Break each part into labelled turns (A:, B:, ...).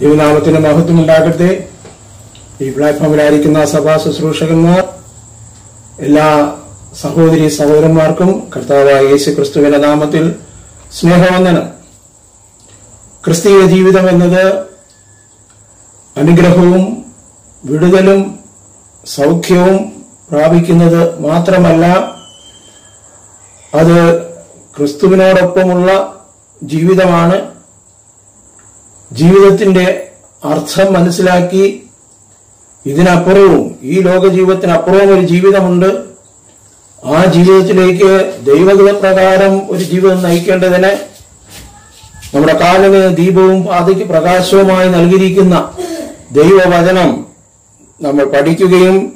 A: ദൈവനാമത്തിന് മഹത്വം ഉണ്ടാകട്ടെ. ഈ പ്ലാറ്റ്ഫോമിലായിരിക്കുന്ന സഭാ ശുശ്രൂഷകന്മാർ എല്ലാ സഹോദരി സഹോദരന്മാർക്കും കർത്താവായ യേശു ക്രിസ്തുവിന്റെ നാമത്തിൽ സ്നേഹവന്ദനം. ക്രിസ്തീയ ജീവിതം എന്നത് അനുഗ്രഹവും വിടുതലും സൗഖ്യവും പ്രാപിക്കുന്നത് മാത്രമല്ല അത് ക്രിസ്തുവിനോടൊപ്പമുള്ള ജീവിതമാണ്. ജീവിതത്തിന്റെ അർത്ഥം മനസ്സിലാക്കി ഇതിനപ്പുറവും ഈ ലോക ജീവിതത്തിനപ്പുറവും ഒരു ജീവിതമുണ്ട്. ആ ജീവിതത്തിലേക്ക് ദൈവഗത പ്രകാരം ഒരു ജീവിതം നയിക്കേണ്ടതിന് നമ്മുടെ കാലിന് ദീപവും പാതയ്ക്ക് പ്രകാശവുമായി നൽകിയിരിക്കുന്ന ദൈവവചനം നമ്മൾ പഠിക്കുകയും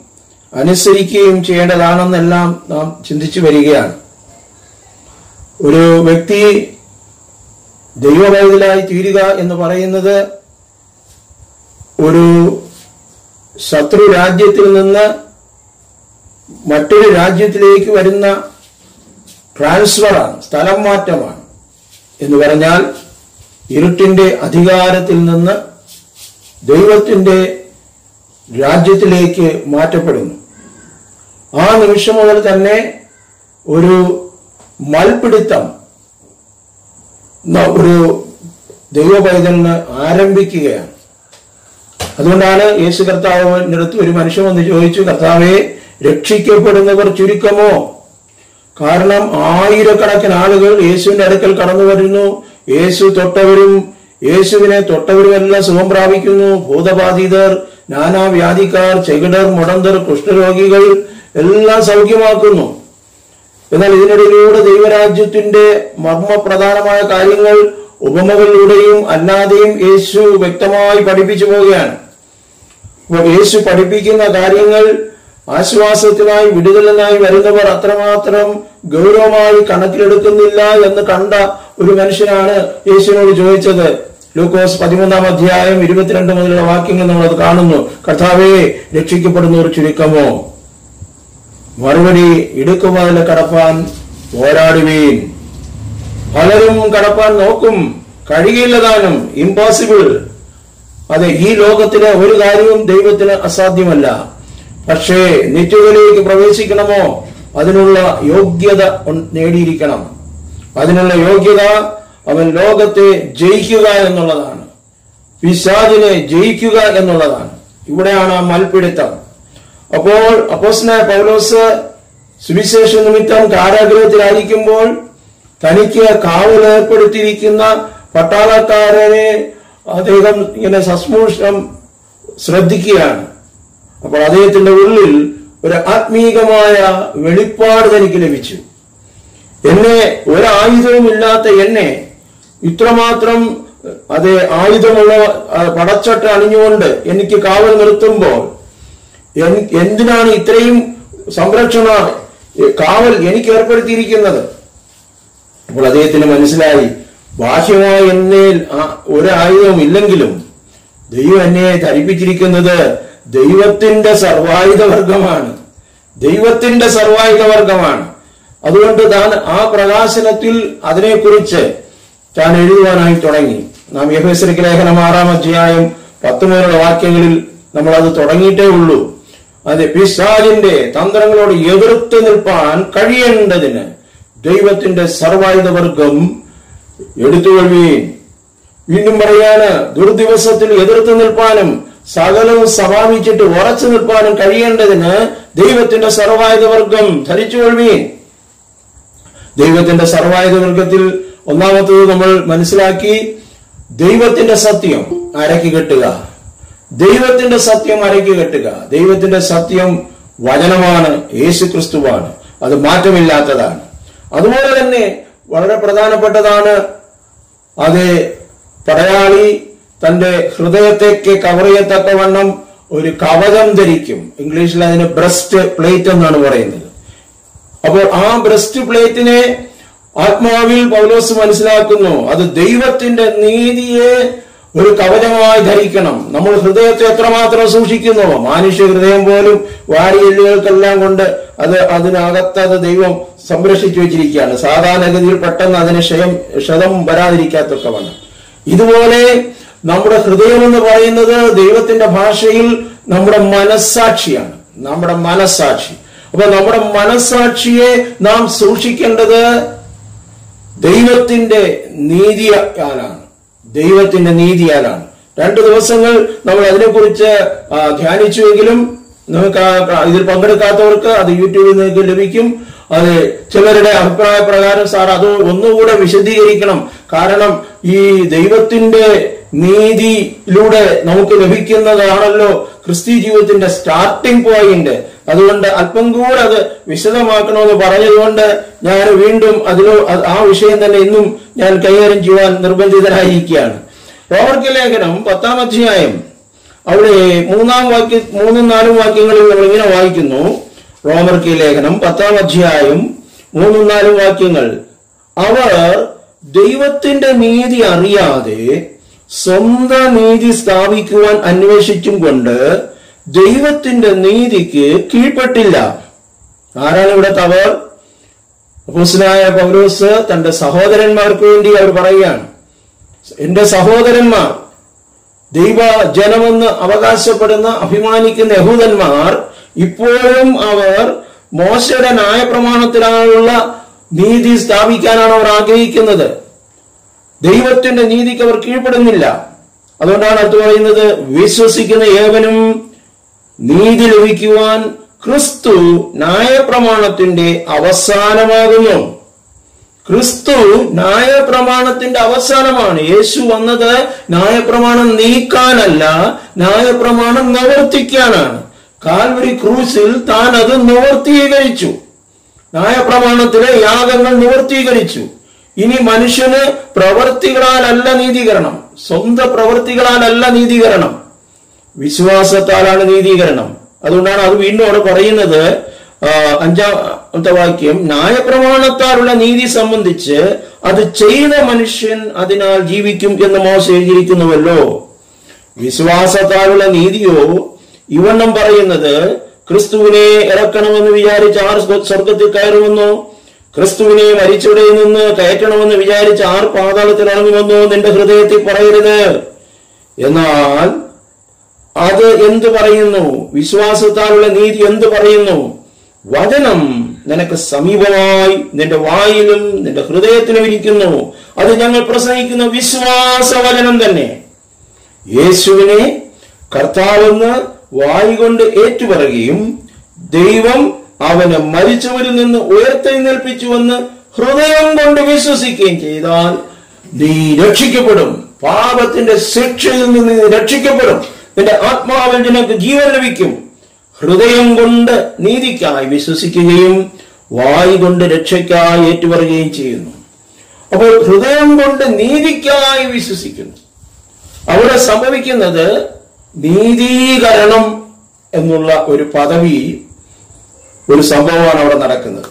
A: അനുസരിക്കുകയും ചെയ്യേണ്ടതാണെന്നെല്ലാം നാം ചിന്തിച്ചു വരികയാണ്. ഒരു വ്യക്തി ദൈവവൈതലായി തീരുക എന്ന് പറയുന്നത് ഒരു ശത്രു രാജ്യത്തിൽ നിന്ന് മറ്റൊരു രാജ്യത്തിലേക്ക് വരുന്ന ട്രാൻസ്ഫറാണ് സ്ഥലം മാറ്റമാണ് എന്ന് പറഞ്ഞാൽ ഇരുട്ടിന്റെ അധികാരത്തിൽ നിന്ന് ദൈവത്തിന്റെ രാജ്യത്തിലേക്ക് മാറ്റപ്പെടുന്നു. ആ നിമിഷം മുതൽ തന്നെ ഒരു മൽപിടുത്തം ഒരു ദൈവപൈതലിന് ആരംഭിക്കുകയാണ്. അതുകൊണ്ടാണ് യേശു കർത്താവിനടുത്ത് ഒരു മനുഷ്യൻ വന്ന് ചോദിച്ചു കർത്താവെ രക്ഷിക്കപ്പെടുന്നവർ ചുരുക്കമോ? കാരണം ആയിരക്കണക്കിന് ആളുകൾ യേശുവിന്റെ അടുക്കൽ കടന്നു വരുന്നു. യേശു തൊട്ടവരും യേശുവിനെ തൊട്ടവരുമെല്ലാം സുഖം പ്രാപിക്കുന്നു. ഭൂതബാധിതർ നാനാവ്യാധിക്കാർ ചെകിടർ മുടന്തർ കുഷ്ഠരോഗികൾ എല്ലാം സൗഖ്യമാക്കുന്നു. എന്നാൽ ഇതിനിടയിലൂടെ ദൈവരാജ്യത്തിന്റെ മർമ്മപ്രധാനമായ കാര്യങ്ങൾ ഉപമകളിലൂടെയും അല്ലാതെയും യേശു വ്യക്തമായി പഠിപ്പിച്ചു പോവുകയാണ്. യേശു പഠിപ്പിക്കുന്ന കാര്യങ്ങൾ ആശ്വാസത്തിനായി വിടുതലിനായി വരുന്നവർ അത്രമാത്രം ഗൗരവമായി കണക്കിലെടുക്കുന്നില്ല എന്ന് കണ്ട ഒരു മനുഷ്യനാണ് യേശുവിനോട് ചോദിച്ചത്. ലൂക്കോസ് പതിമൂന്നാം അധ്യായം ഇരുപത്തിരണ്ട് മുതലുള്ള വാക്യങ്ങൾ നമ്മൾ അത് കാണുന്നു. രക്ഷിക്കപ്പെടുന്ന രക്ഷിക്കപ്പെടുന്നവർ ചുരുക്കമോ? മറുപടി ഇടുക്കുവാതിൽ കടപ്പാൻ പോരാടുവീൻ. പലരും കടപ്പാൻ നോക്കും. കഴിയില്ല താനും. ഇമ്പോസിബിൾ അതെ ഈ ലോകത്തിലെ ഒരു കാര്യവും ദൈവത്തിന് അസാധ്യമല്ല. പക്ഷേ നിത്യതയിലേക്ക് പ്രവേശിക്കണമോ? അതിനുള്ള യോഗ്യത നേടിയിരിക്കണം. അതിനുള്ള യോഗ്യത അവൻ ലോകത്തെ ജയിക്കുക എന്നുള്ളതാണ്. പിശാചിനെ ജയിക്കുക എന്നുള്ളതാണ്. ഇവിടെയാണ് ആ മൽപ്പിടുത്തം അപ്പോൾ അപ്പോസ്റ്റനായ പൗലോസ് സുവിശേഷ നിമിത്തം കാരാഗ്രഹത്തിലായിരിക്കുമ്പോൾ തനിക്ക് കാവലേർപ്പെടുത്തിയിരിക്കുന്ന പട്ടാളക്കാരനെ അദ്ദേഹം ഇങ്ങനെ സസ്മൂഷം ശ്രദ്ധിക്കുകയാണ്. അപ്പോൾ അദ്ദേഹത്തിന്റെ ഉള്ളിൽ ഒരു ആത്മീകമായ വെളിപ്പാട് തനിക്ക് ലഭിച്ചു. എന്നെ ഒരായുധവും ഇല്ലാത്ത എന്നെ ഇത്രമാത്രം അതെ ആയുധമുള്ള പടച്ചട്ട അണിഞ്ഞുകൊണ്ട് എനിക്ക് കാവൽ നിർത്തുമ്പോൾ എന്തിനാണ് ഇത്രയും സംരക്ഷണ കാവൽ എനിക്ക് ഏർപ്പെടുത്തിയിരിക്കുന്നത്? അപ്പോൾ അദ്ദേഹത്തിന് മനസ്സിലായി ബാഹ്യമായി എന്നെ ഒരായുധവും ഇല്ലെങ്കിലും ദൈവം എന്നെ ധരിപ്പിച്ചിരിക്കുന്നത് ദൈവത്തിന്റെ സർവായുധ വർഗമാണ് ദൈവത്തിന്റെ സർവായുധ വർഗമാണ് അതുകൊണ്ട് താൻ ആ പ്രകാശനത്തിൽ അതിനെക്കുറിച്ച് താൻ എഴുതുവാനായി തുടങ്ങി. നാം യഹേശ്വരിക്ക് ലേഖനം ആറാം അധ്യായം പത്ത് മുതലുള്ള വാക്യങ്ങളിൽ നമ്മൾ അത് തുടങ്ങിയിട്ടേ ഉള്ളൂ. അത് പിശാലിന്റെ തന്ത്രങ്ങളോട് എതിർത്ത് നിൽപ്പാൻ കഴിയേണ്ടതിന് ദൈവത്തിന്റെ സർവായുധവർഗം എടുത്തു എടുത്തുകൊള്ളുകയും വീണ്ടും പറയാണ് ദുർദിവസത്തിൽ എതിർത്ത് നിൽപ്പാനും സകലവും സമാപിച്ചിട്ട് ഉറച്ചു നിൽപ്പാനും കഴിയേണ്ടതിന് ദൈവത്തിന്റെ സർവായുധവർഗം ധരിച്ചു ധരിച്ചുകൊള്ളുകയും ദൈവത്തിന്റെ സർവായുധവർഗത്തിൽ ഒന്നാമത്തത് നമ്മൾ മനസ്സിലാക്കി ദൈവത്തിന്റെ സത്യം അരക്കി കെട്ടുക? ദൈവത്തിന്റെ സത്യം അരക്കി കെട്ടുക. ദൈവത്തിന്റെ സത്യം വചനമാണ്. യേശു ക്രിസ്തുവാണ് അത് മാറ്റമില്ലാത്തതാണ്. അതുപോലെ തന്നെ വളരെ പ്രധാനപ്പെട്ടതാണ് അത് പടയാളി തന്റെ ഹൃദയത്തേക്ക് കവർ ചെയ്യത്തക്കവണ്ണം ഒരു കവചം ധരിക്കും. ഇംഗ്ലീഷിൽ അതിന് ബ്രസ്റ്റ് പ്ലേറ്റ് എന്നാണ് പറയുന്നത്. അപ്പോൾ ആ ബ്രസ്റ്റ് പ്ലേറ്റിനെ ആത്മാവിൽ പൗലോസ് മനസ്സിലാക്കുന്നു. അത് ദൈവത്തിന്റെ നീതിയെ ഒരു കവചമായി ധരിക്കണം. നമ്മൾ ഹൃദയത്തെ എത്രമാത്രം സൂക്ഷിക്കുന്നു? മാനുഷ്യ ഹൃദയം പോലും വാരിയെല്ലുകൾക്കെല്ലാം കൊണ്ട് അത് അതിനകത്ത് അത് ദൈവം സംരക്ഷിച്ചു വെച്ചിരിക്കുകയാണ്. സാധാരണഗതിയിൽ പെട്ടെന്ന് അതിന് ക്ഷയം ക്ഷതം വരാതിരിക്കാത്തൊക്കെ ഇതുപോലെ നമ്മുടെ ഹൃദയം എന്ന് പറയുന്നത് ദൈവത്തിന്റെ ഭാഷയിൽ നമ്മുടെ മനസ്സാക്ഷിയാണ്. നമ്മുടെ മനസ്സാക്ഷി. അപ്പൊ നമ്മുടെ മനസ്സാക്ഷിയെ നാം സൂക്ഷിക്കേണ്ടത് ദൈവത്തിന്റെ നീതിയാലാണ്. ദൈവത്തിന്റെ നീതിയാലാണ് രണ്ട് ദിവസങ്ങൾ നമ്മൾ അതിനെക്കുറിച്ച് ധ്യാനിച്ചുവെങ്കിലും നമുക്ക് ഇതിൽ പങ്കെടുക്കാത്തവർക്ക് അത് യൂട്യൂബിൽ നിങ്ങൾക്ക് ലഭിക്കും. അത് ചിലരുടെ അഭിപ്രായ പ്രകാരം സാർ അത് ഒന്നുകൂടെ വിശദീകരിക്കണം. കാരണം ഈ ദൈവത്തിന്റെ നീതിയിലൂടെ നമുക്ക് ലഭിക്കുന്നതാണല്ലോ ക്രിസ്തി ജീവിതത്തിന്റെ സ്റ്റാർട്ടിംഗ് പോയിന്റ് അതുകൊണ്ട് അല്പം കൂടെ അത് വിശദമാക്കണമെന്ന് പറഞ്ഞതുകൊണ്ട് ഞാൻ വീണ്ടും അതിലോ ആ വിഷയം തന്നെ ഇന്നും ഞാൻ കൈകാര്യം ചെയ്യുവാൻ നിർബന്ധിതനായിരിക്കുകയാണ്. റോമർക്ക് ലേഖനം പത്താം അധ്യായം. അവിടെ മൂന്നാം വാക്യ മൂന്നും നാലും വാക്യങ്ങളിൽ നമ്മൾ ഇങ്ങനെ വായിക്കുന്നു. റോമർക്ക് ലേഖനം പത്താം അധ്യായം മൂന്നും നാലും വാക്യങ്ങൾ. അവർ ദൈവത്തിന്റെ നീതി അറിയാതെ സ്വന്തം നീതി സ്ഥാപിക്കുവാൻ അന്വേഷിച്ചും കൊണ്ട് ദൈവത്തിന്റെ നീതിക്ക് കീഴ്പ്പെട്ടില്ല. ആരാണ് ഇവിടെ തവർ ഹുസ്നായ പൗലോസ് തന്റെ സഹോദരന്മാർക്ക് വേണ്ടി അവർ പറയുകയാണ്. എന്റെ സഹോദരന്മാർ ദൈവ ജനമെന്ന് അവകാശപ്പെടുന്ന അഭിമാനിക്കുന്ന യഹൂദന്മാർ ഇപ്പോഴും അവർ മോശയുടെ ന്യായപ്രമാണത്തിലുള്ള നീതി സ്ഥാപിക്കാനാണ് അവർ ആഗ്രഹിക്കുന്നത്. ദൈവത്തിന്റെ നീതിക്ക് അവർ കീഴ്പ്പെടുന്നില്ല. അതുകൊണ്ടാണ് അത് പറയുന്നത് വിശ്വസിക്കുന്ന ഏവനും നീതി ലഭിക്കുവാൻ ക്രിസ്തു ന്യായപ്രമാണത്തിന്റെ അവസാനമാകുന്നു. ക്രിസ്തു ന്യായപ്രമാണത്തിന്റെ അവസാനമാണ്. യേശു വന്നത് ന്യായപ്രമാണം നീക്കാനല്ല ന്യായപ്രമാണം നിവർത്തിക്കാനാണ്. കാൽവരി ക്രൂസിൽ താൻ അത് നിവർത്തീകരിച്ചു. ന്യായപ്രമാണത്തിലെ യാഗങ്ങൾ നിവർത്തീകരിച്ചു. ഇനി മനുഷ്യന് പ്രവർത്തികളാലല്ല നീതീകരണം. സ്വന്തം പ്രവർത്തികളാലല്ല നീതീകരണം. വിശ്വാസത്താലാണ് നീതീകരണം. അതുകൊണ്ടാണ് അത് വീണ്ടും അവിടെ പറയുന്നത് അഞ്ചാമത്തെ വാക്യം ന്യായപ്രമാണത്താലുള്ള നീതി സംബന്ധിച്ച് അത് ചെയ്ത മനുഷ്യൻ അതിനാൽ ജീവിക്കും എന്ന് മോശ എഴുതിയിരിക്കുന്നുവല്ലോ. വിശ്വാസത്താലുള്ള നീതിയോ ഇവണ്ണം പറയുന്നത് ക്രിസ്തുവിനെ ഇറക്കണമെന്ന് വിചാരിച്ച് ആർ സ്വ- സ്വർഗത്തിൽ കയറുമെന്നോ ക്രിസ്തുവിനെ മരിച്ചവിടെ നിന്ന് കയറ്റണമെന്ന് വിചാരിച്ച് ആർ പാതാളത്തിൽ ഇറങ്ങുമെന്നോ നിന്റെ ഹൃദയത്തിൽ പറയരുത്. എന്നാൽ അത് എന്തു പറയുന്നു? വിശ്വാസത്താലുള്ള നീതി എന്തു പറയുന്നു? വചനം നിനക്ക് സമീപമായി നിന്റെ വായിലും നിന്റെ ഹൃദയത്തിലും ഇരിക്കുന്നു. അത് ഞങ്ങൾ പ്രസംഗിക്കുന്ന വിശ്വാസ വചനം തന്നെ. യേശുവിനെ കർത്താവെന്ന് വായികൊണ്ട് ഏറ്റുപറയുകയും ദൈവം അവനെ മരിച്ചവരിൽ നിന്ന് ഉയർത്തെഴുന്നേൽപ്പിച്ചുവെന്ന് ഹൃദയം കൊണ്ട് വിശ്വസിക്കുകയും ചെയ്താൽ നീ രക്ഷിക്കപ്പെടും. പാപത്തിന്റെ ശിക്ഷയിൽ നിന്ന് നീ രക്ഷിക്കപ്പെടും. നിന്റെ ആത്മാവിൽ നിനക്ക് ജീവൻ ലഭിക്കും. ഹൃദയം കൊണ്ട് നീതിക്കായി വിശ്വസിക്കുകയും വായു കൊണ്ട് രക്ഷയ്ക്കായി ഏറ്റുപറയുകയും ചെയ്യുന്നു. അപ്പോൾ ഹൃദയം കൊണ്ട് നീതിക്കായി വിശ്വസിക്കുന്നു. അവിടെ സംഭവിക്കുന്നത് നീതീകരണം എന്നുള്ള ഒരു പദവി ഒരു സംഭവമാണ് അവിടെ നടക്കുന്നത്.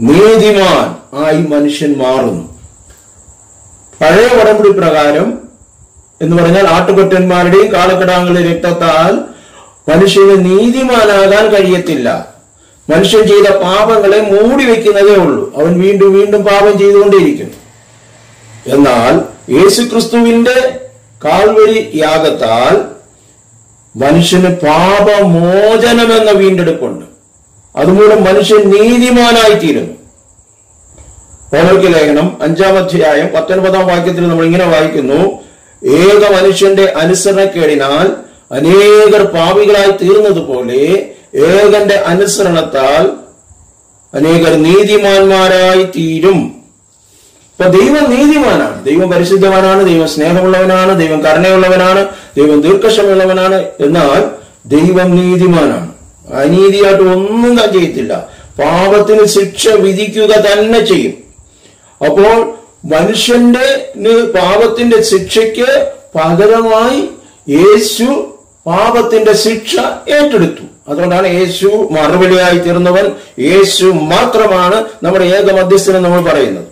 A: നീതിമാൻ ആയി മനുഷ്യൻ മാറുന്നു. പഴയ ഉടമ്പടി പ്രകാരം എന്ന് പറഞ്ഞാൽ ആട്ടുകൊറ്റന്മാരുടെയും കാളക്കിടാങ്ങളുടെ രക്തത്താൽ മനുഷ്യന് നീതിമാനാകാൻ കഴിയത്തില്ല. മനുഷ്യൻ ചെയ്ത പാപങ്ങളെ മൂടി വെക്കുന്നതേ ഉള്ളൂ. അവൻ വീണ്ടും വീണ്ടും പാപം ചെയ്തുകൊണ്ടേയിരിക്കുന്നു എന്നാൽ യേശുക്രിസ്തുവിന്റെ കാൽവരി യാഗത്താൽ മനുഷ്യന് പാപമോചനമെന്ന വീണ്ടെടുപ്പുണ്ട്. അതുമൂലം മനുഷ്യൻ നീതിമാനായിത്തീരുന്നു. ഓരോക്ക് ലേഖനം അഞ്ചാം അധ്യായം പത്തൊൻപതാം വാക്യത്തിൽ നമ്മൾ ഇങ്ങനെ വായിക്കുന്നു. ഏക മനുഷ്യന്റെ അനുസരണക്കേടിനാൽ അനേകർ പാപികളായി തീർന്നതുപോലെ ഏകന്റെ അനുസരണത്താൽ അനേകർ നീതിമാന്മാരായി തീരും. ഇപ്പൊ ദൈവം നീതിമാനാണ്. ദൈവം പരിശുദ്ധവാനാണ് ദൈവം സ്നേഹമുള്ളവനാണ് ദൈവം കരുണയുള്ളവനാണ് ദൈവം ദീർഘക്ഷമുള്ളവനാണ് എന്നാൽ ദൈവം നീതിമാനാണ്. അനീതിയായിട്ട് ഒന്നും ചെയ്യത്തില്ല. പാപത്തിന് ശിക്ഷ വിധിക്കുക തന്നെ ചെയ്യും. അപ്പോൾ മനുഷ്യന്റെ പാപത്തിന്റെ ശിക്ഷയ്ക്ക് പകരമായി യേശു പാപത്തിന്റെ ശിക്ഷ ഏറ്റെടുത്തു. അതുകൊണ്ടാണ് യേശു മറുപടിയായി തീർന്നവൻ. യേശു മാത്രമാണ് നമ്മുടെ ഏക മധ്യസ്ഥനെ നമ്മൾ പറയുന്നത്.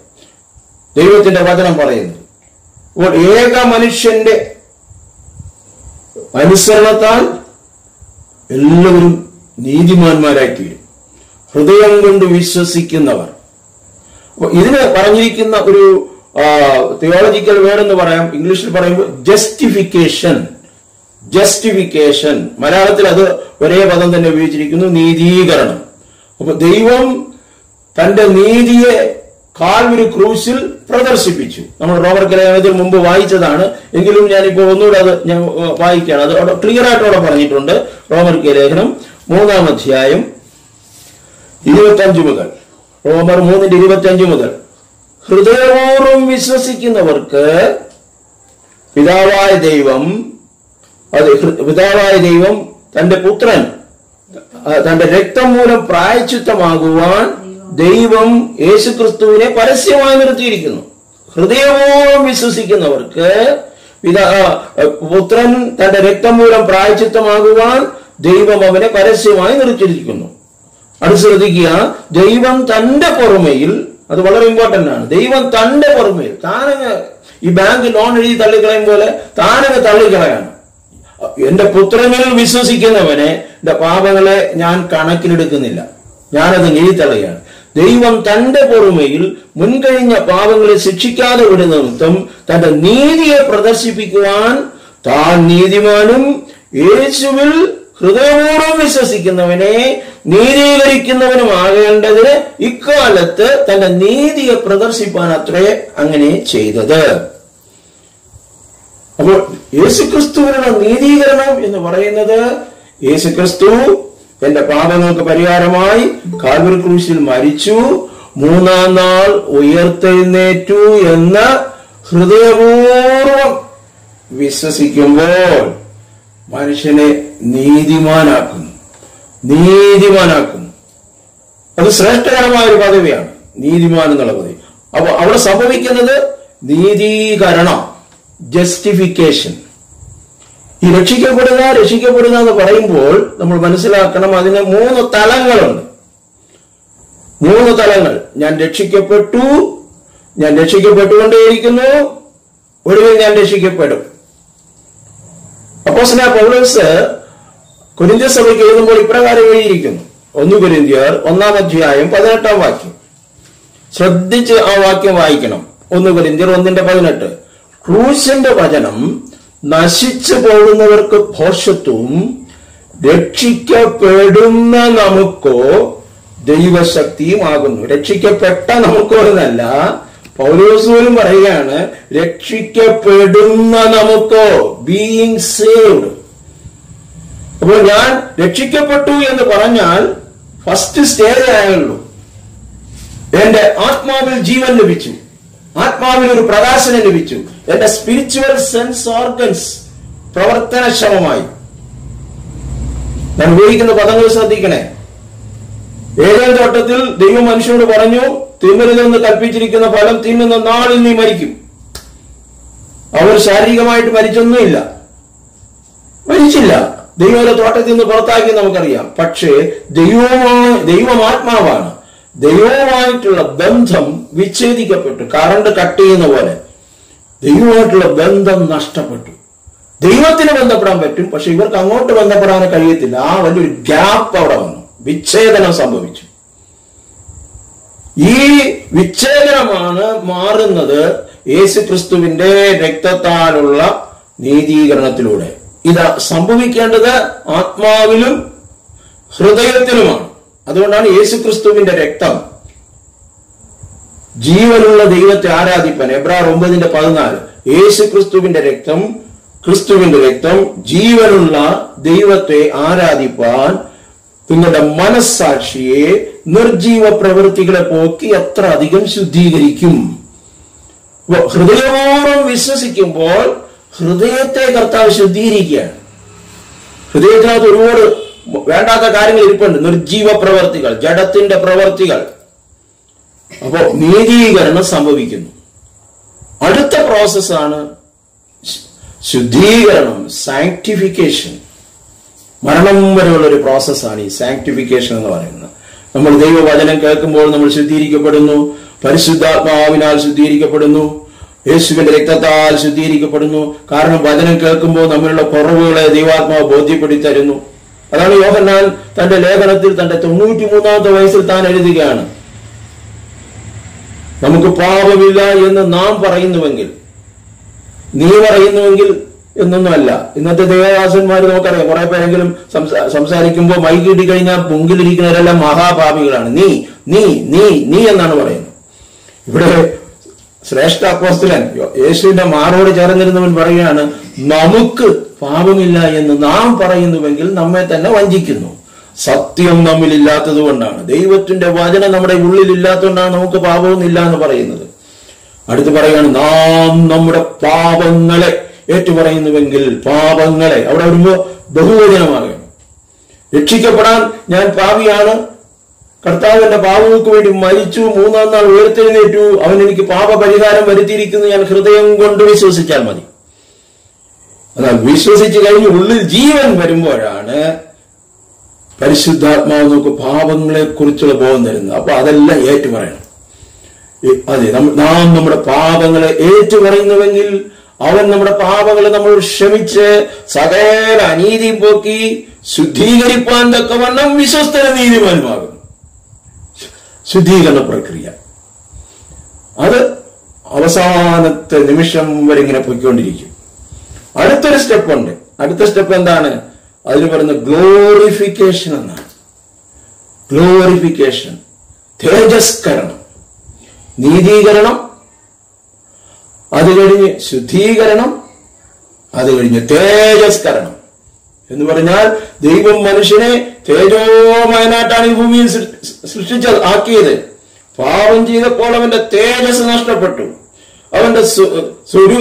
A: ദൈവത്തിന്റെ വചനം പറയുന്നത്. അപ്പോൾ ഏക മനുഷ്യന്റെ അനുസരണത്താൽ എല്ലാവരും നീതിമാന്മാരായി തീരും. ഹൃദയം കൊണ്ട് വിശ്വസിക്കുന്നവർ ഇതിന് പറഞ്ഞിരിക്കുന്ന ഒരു തിയോളജിക്കൽ വേർഡ് എന്ന് പറയാം ഇംഗ്ലീഷിൽ പറയുമ്പോൾ ജസ്റ്റിഫിക്കേഷൻ ജസ്റ്റിഫിക്കേഷൻ മലയാളത്തിൽ അത് ഒരേ പദം തന്നെ ഉപയോഗിച്ചിരിക്കുന്നു നീതീകരണം. അപ്പൊ ദൈവം തന്റെ നീതിയെ കാൽവരി ക്രൂസിൽ പ്രദർശിപ്പിച്ചു. നമ്മൾ റോബർ ലേഖനത്തിൽ മുമ്പ് വായിച്ചതാണ്. എങ്കിലും ഞാനിപ്പോൾ ഒന്നുകൂടെ അത് ഞാൻ വായിക്കുകയാണ്. അത് ക്ലിയർ ആയിട്ട് അവിടെ പറഞ്ഞിട്ടുണ്ട് റോമർ കലേഖനം മൂന്നാം അധ്യായം ഇരുപത്തഞ്ച് മുതൽ. റോമർ മൂന്നിന്റെ ഇരുപത്തി അഞ്ച് മുതൽ. ഹൃദയപൂർവം വിശ്വസിക്കുന്നവർക്ക് പിതാവായ ദൈവം അത് പിതാവായ ദൈവം തന്റെ പുത്രൻ തന്റെ രക്തം മൂലം പ്രായച്ചിത്തമാകുവാൻ ദൈവം യേശുക്രിസ്തുവിനെ പരസ്യമായി നിർത്തിയിരിക്കുന്നു. ഹൃദയപൂർവം വിശ്വസിക്കുന്നവർക്ക് പിതാ പുത്രൻ തന്റെ രക്തം മൂലം പ്രായച്ചിത്തമാകുവാൻ ദൈവം അവനെ പരസ്യമായി നിർത്തിയിരിക്കുന്നു. അത് ശ്രദ്ധിക്കുക. ദൈവം തന്റെ പുറമെയിൽ അത് വളരെ ഇമ്പോർട്ടന്റ് ആണ്. ദൈവം തന്റെ പുറമെയിൽ താനങ്ങ് ഈ ബാങ്ക് ലോൺ എഴുതി തള്ളിക്കളയും പോലെ താനങ്ങ് തള്ളിക്കളയാണ്. എന്റെ പുത്രനിൽ വിശ്വസിക്കുന്നവനെ എന്റെ പാപങ്ങളെ ഞാൻ കണക്കിലെടുക്കുന്നില്ല. ഞാനത് എഴുതിത്തള്ളുകയാണ്. ദൈവം തന്റെ പുറമെയിൽ മുൻകഴിഞ്ഞ പാപങ്ങളെ ശിക്ഷിക്കാതെ വിടുന്ന നിമിത്തം തന്റെ നീതിയെ പ്രദർശിപ്പിക്കുവാൻ താൻ നീതിമാനും യേശുവിൽ ഹൃദയപൂർവം വിശ്വസിക്കുന്നവനെ നീതീകരിക്കുന്നവനുമാകേണ്ടതിന് ഇക്കാലത്ത് തന്റെ നീതിയെ പ്രദർശിപ്പാൻ അത്രേ അങ്ങനെ ചെയ്തത്. അപ്പോൾ യേശുക്രിസ്തുവിനുള്ള നീതീകരണം എന്ന് പറയുന്നത് യേശുക്രിസ്തു എന്റെ പാപങ്ങൾക്ക് പരിഹാരമായി കാൽവരി ക്രൂശിൽ മരിച്ചു മൂന്നാം നാൾ ഉയർത്തെഴുന്നേറ്റു എന്ന് ഹൃദയപൂർവം വിശ്വസിക്കുമ്പോൾ മനുഷ്യനെ നീതിമാനാക്കുന്നു. നീതിമാനാക്കുന്നു. അത് ശ്രേഷ്ഠകരമായ ഒരു പദവിയാണ്. നീതിമാൻ എന്നുള്ള പദവി. അപ്പൊ അവിടെ സംഭവിക്കുന്നത് നീതീകരണം ജസ്റ്റിഫിക്കേഷൻ ഈ രക്ഷിക്കപ്പെടുക രക്ഷിക്കപ്പെടുക എന്ന് പറയുമ്പോൾ നമ്മൾ മനസ്സിലാക്കണം അതിന് മൂന്ന് തലങ്ങളുണ്ട്. മൂന്ന് തലങ്ങൾ. ഞാൻ രക്ഷിക്കപ്പെട്ടു ഞാൻ രക്ഷിക്കപ്പെട്ടുകൊണ്ടേയിരിക്കുന്നു ഒടുവിൽ ഞാൻ രക്ഷിക്കപ്പെടും. അപ്പോസ്തലനായ പൗലോസ് കൊരിന്ത്യ സഭയ്ക്ക് എഴുതുമ്പോൾ ഇപ്രകാരം എഴുതിയിരിക്കുന്നു. ഒന്ന് കൊരിന്ത്യർ ഒന്നാം അധ്യായം പതിനെട്ടാം വാക്യം. ശ്രദ്ധിച്ച് ആ വാക്യം വായിക്കണം. ഒന്ന് കൊരിന്ത്യർ ഒന്നിന്റെ പതിനെട്ട്. ക്രൂശന്റെ വചനം നശിച്ചു പോകുന്നവർക്ക് ഭോഷത്വവും രക്ഷിക്കപ്പെടുന്ന നമുക്കോ ദൈവശക്തിയുമാകുന്നു രക്ഷിക്കപ്പെട്ട നമുക്കോ എന്നല്ല പൗലോസൂരും പറയുകയാണ് രക്ഷിക്കപ്പെടുന്ന നമുക്കോ ബീയിങ് സേവ്ഡ് അപ്പോൾ ഞാൻ രക്ഷിക്കപ്പെട്ടു എന്ന് പറഞ്ഞാൽ ഫസ്റ്റ് സ്റ്റേജ് ആയുള്ളൂ. എന്റെ ആത്മാവിൽ ജീവൻ ലഭിച്ചു. ആത്മാവിൽ ഒരു പ്രകാശനം ലഭിച്ചു. എന്റെ സ്പിരിച്വൽ സെൻസ് ഓർഗൻസ് പ്രവർത്തനക്ഷമമായി. ഞാൻ ഉപയോഗിക്കുന്ന പദങ്ങൾ ശ്രദ്ധിക്കണേ. ഏഴാം തോട്ടത്തിൽ ദൈവം മനുഷ്യനോട് പറഞ്ഞു തിന്നരുതെന്ന് കൽപ്പിച്ചിരിക്കുന്ന ഫലം തിന്നുന്ന നാളിൽ നീ മരിക്കും. അവർ ശാരീരികമായിട്ട് മരിച്ചൊന്നുമില്ല. മരിച്ചില്ല. ദൈവയുടെ തോട്ടത്തിൽ നിന്ന് പുറത്താക്കി നമുക്കറിയാം. പക്ഷേ ദൈവമായ ദൈവമാത്മാവാണ്. ദൈവവുമായിട്ടുള്ള ബന്ധം വിച്ഛേദിക്കപ്പെട്ടു. കറണ്ട് കട്ട് ചെയ്യുന്ന പോലെ. ദൈവമായിട്ടുള്ള ബന്ധം നഷ്ടപ്പെട്ടു. ദൈവത്തിന് ബന്ധപ്പെടാൻ പറ്റും പക്ഷെ ഇവർക്ക് അങ്ങോട്ട് ബന്ധപ്പെടാൻ കഴിയത്തില്ല. ആ വലിയൊരു ഗ്യാപ്പ് അവിടെ വന്നു. വിച്ഛേദനം സംഭവിച്ചു. ഈ വിച്ഛേദനമാണ് മാറുന്നത് യേശു ക്രിസ്തുവിന്റെ രക്തത്താലുള്ള നീതീകരണത്തിലൂടെ. ഇത് സംഭവിക്കേണ്ടത് ആത്മാവിലും ഹൃദയത്തിലുമാണ്. അതുകൊണ്ടാണ് യേശു ക്രിസ്തുവിന്റെ രക്തം. ജീവനുള്ള ദൈവത്തെ ആരാധിപ്പൻ എബ്രാർ ഒമ്പതിന്റെ പതിനാല്. യേശു ക്രിസ്തുവിന്റെ രക്തം ക്രിസ്തുവിന്റെ രക്തം ജീവനുള്ള ദൈവത്തെ ആരാധിപ്പാൻ നിങ്ങളുടെ മനസ്സാക്ഷിയെ നിർജീവ പ്രവൃത്തികളെ പോക്കി എത്ര അധികം ശുദ്ധീകരിക്കും. ഹൃദയപൂർവം വിശ്വസിക്കുമ്പോൾ ഹൃദയത്തെ കർത്താവ് ശുദ്ധീകരിക്കുകയാണ്. ഹൃദയത്തിനകത്ത് ഒരുപാട് വേണ്ടാത്ത കാര്യങ്ങൾ ഇരിപ്പുണ്ട്. നിർജീവ പ്രവർത്തികൾ ജഡത്തിന്റെ പ്രവർത്തികൾ അപ്പോ നീതീകരണം സംഭവിക്കുന്നു. അടുത്ത പ്രോസസ്സാണ് ശുദ്ധീകരണം സാങ്ക്ടിഫിക്കേഷൻ മരണം വരെയുള്ള ഒരു പ്രോസസ്സാണ് ഈ സാങ്ക്ടിഫിക്കേഷൻ എന്ന് പറയുന്നത്. നമ്മൾ ദൈവവചനം കേൾക്കുമ്പോൾ നമ്മൾ ശുദ്ധീകരിക്കപ്പെടുന്നു. പരിശുദ്ധാത്മാവിനാൽ ശുദ്ധീകരിക്കപ്പെടുന്നു. യേശുവിന്റെ രക്തത്താൽ ശുദ്ധീകരിക്കപ്പെടുന്നു. കാരണം വചനം കേൾക്കുമ്പോൾ നമ്മളുടെ കുറവുകളെ ദൈവാത്മാവ് ബോധ്യപ്പെടുത്തി തരുന്നു അതാണ് യോഹന്നാൻ തന്റെ ലേഖനത്തിൽ തന്റെ തൊണ്ണൂറ്റി മൂന്നാമത്തെ വയസ്സിൽ താൻ എഴുതുകയാണ്. നമുക്ക് പാപമില്ല എന്ന് നാം പറയുന്നുവെങ്കിൽ നീ പറയുന്നുവെങ്കിൽ എന്നൊന്നുമല്ല. ഇന്നത്തെ ദേവദാസന്മാർ നമുക്കറിയാം കുറെ പേരെങ്കിലും സംസാരിക്കുമ്പോൾ മൈക്ക് കിട്ടി കഴിഞ്ഞാൽ മുങ്കിലിരിക്കുന്നവരെല്ലാം മഹാഭാവികളാണ് നീ നീ നീ നീ എന്നാണ് പറയുന്നത്. ഇവിടെ ശ്രേഷ്ഠ അപ്പോസ്തലൻ യേശുവിന്റെ മാറോട് ചേർന്നിരുന്നവൻ പറയുകയാണ് നമുക്ക് പാപമില്ല എന്ന് നാം പറയുന്നുവെങ്കിൽ നമ്മെ തന്നെ വഞ്ചിക്കുന്നു. സത്യം നമ്മിൽ ഇല്ലാത്തത് കൊണ്ടാണ്. ദൈവത്തിന്റെ വചനം നമ്മുടെ ഉള്ളിൽ ഇല്ലാത്തതുകൊണ്ടാണ് നമുക്ക് പാപമൊന്നുമില്ല എന്ന് പറയുന്നത്. അടുത്ത് പറയാണ് നാം നമ്മുടെ പാപങ്ങളെ ഏറ്റുപറയുന്നുവെങ്കിൽ പാപങ്ങളെ അവിടെ വരുമ്പോ ബഹുവചനമാകും രക്ഷിക്കപ്പെടാൻ ഞാൻ പാവിയാണ് കർത്താവിന്റെ പാപങ്ങൾക്ക് വേണ്ടി മരിച്ചു. മൂന്നാം നാൾ ഉയർത്തെഴുന്നേറ്റു. അവൻ എനിക്ക് പാപപരിഹാരം വരുത്തിയിരിക്കുന്നു. ഞാൻ ഹൃദയം കൊണ്ട് വിശ്വസിച്ചാൽ മതി. എന്നാൽ വിശ്വസിച്ച് കഴിഞ്ഞ് ഉള്ളിൽ ജീവൻ വരുമ്പോഴാണ് പരിശുദ്ധാത്മാവ് നമുക്ക് പാപങ്ങളെ കുറിച്ചുള്ള ബോധം തരുന്നത്. അപ്പൊ അതെല്ലാം ഏറ്റുപറയണം. അതെ നാം നമ്മുടെ പാപങ്ങളെ ഏറ്റുപറയുന്നുവെങ്കിൽ അവൻ നമ്മുടെ പാപങ്ങളെ നമ്മൾ ക്ഷമിച്ച് സകല അനീതി പോക്കി ശുദ്ധീകരിപ്പാൻ തക്കവണ്ണം വിശ്വസ്തര നീതിമാനുമാകും ശുദ്ധീകരണ പ്രക്രിയ. അത് അവസാനത്തെ നിമിഷം വരെ ഇങ്ങനെ പൊയ്ക്കൊണ്ടിരിക്കും. അടുത്തൊരു സ്റ്റെപ്പ് ഉണ്ട് അടുത്ത സ്റ്റെപ്പ് എന്താണ്? അതിന് പറയുന്ന ഗ്ലോറിഫിക്കേഷൻ എന്നാണ്. ഗ്ലോറിഫിക്കേഷൻ തേജസ്കരണം. നീതീകരണം. അത് കഴിഞ്ഞ് ശുദ്ധീകരണം അത് കഴിഞ്ഞ് തേജസ്കരണം. എന്ന് പറഞ്ഞാൽ ദൈവം മനുഷ്യനെ തേജോമയനായിട്ടാണ് ഈ ഭൂമിയിൽ സൃഷ്ടിച്ചത് ആക്കിയത്. പാപം ചെയ്തപ്പോൾ അവന്റെ തേജസ് നഷ്ടപ്പെട്ടു. അവന്റെ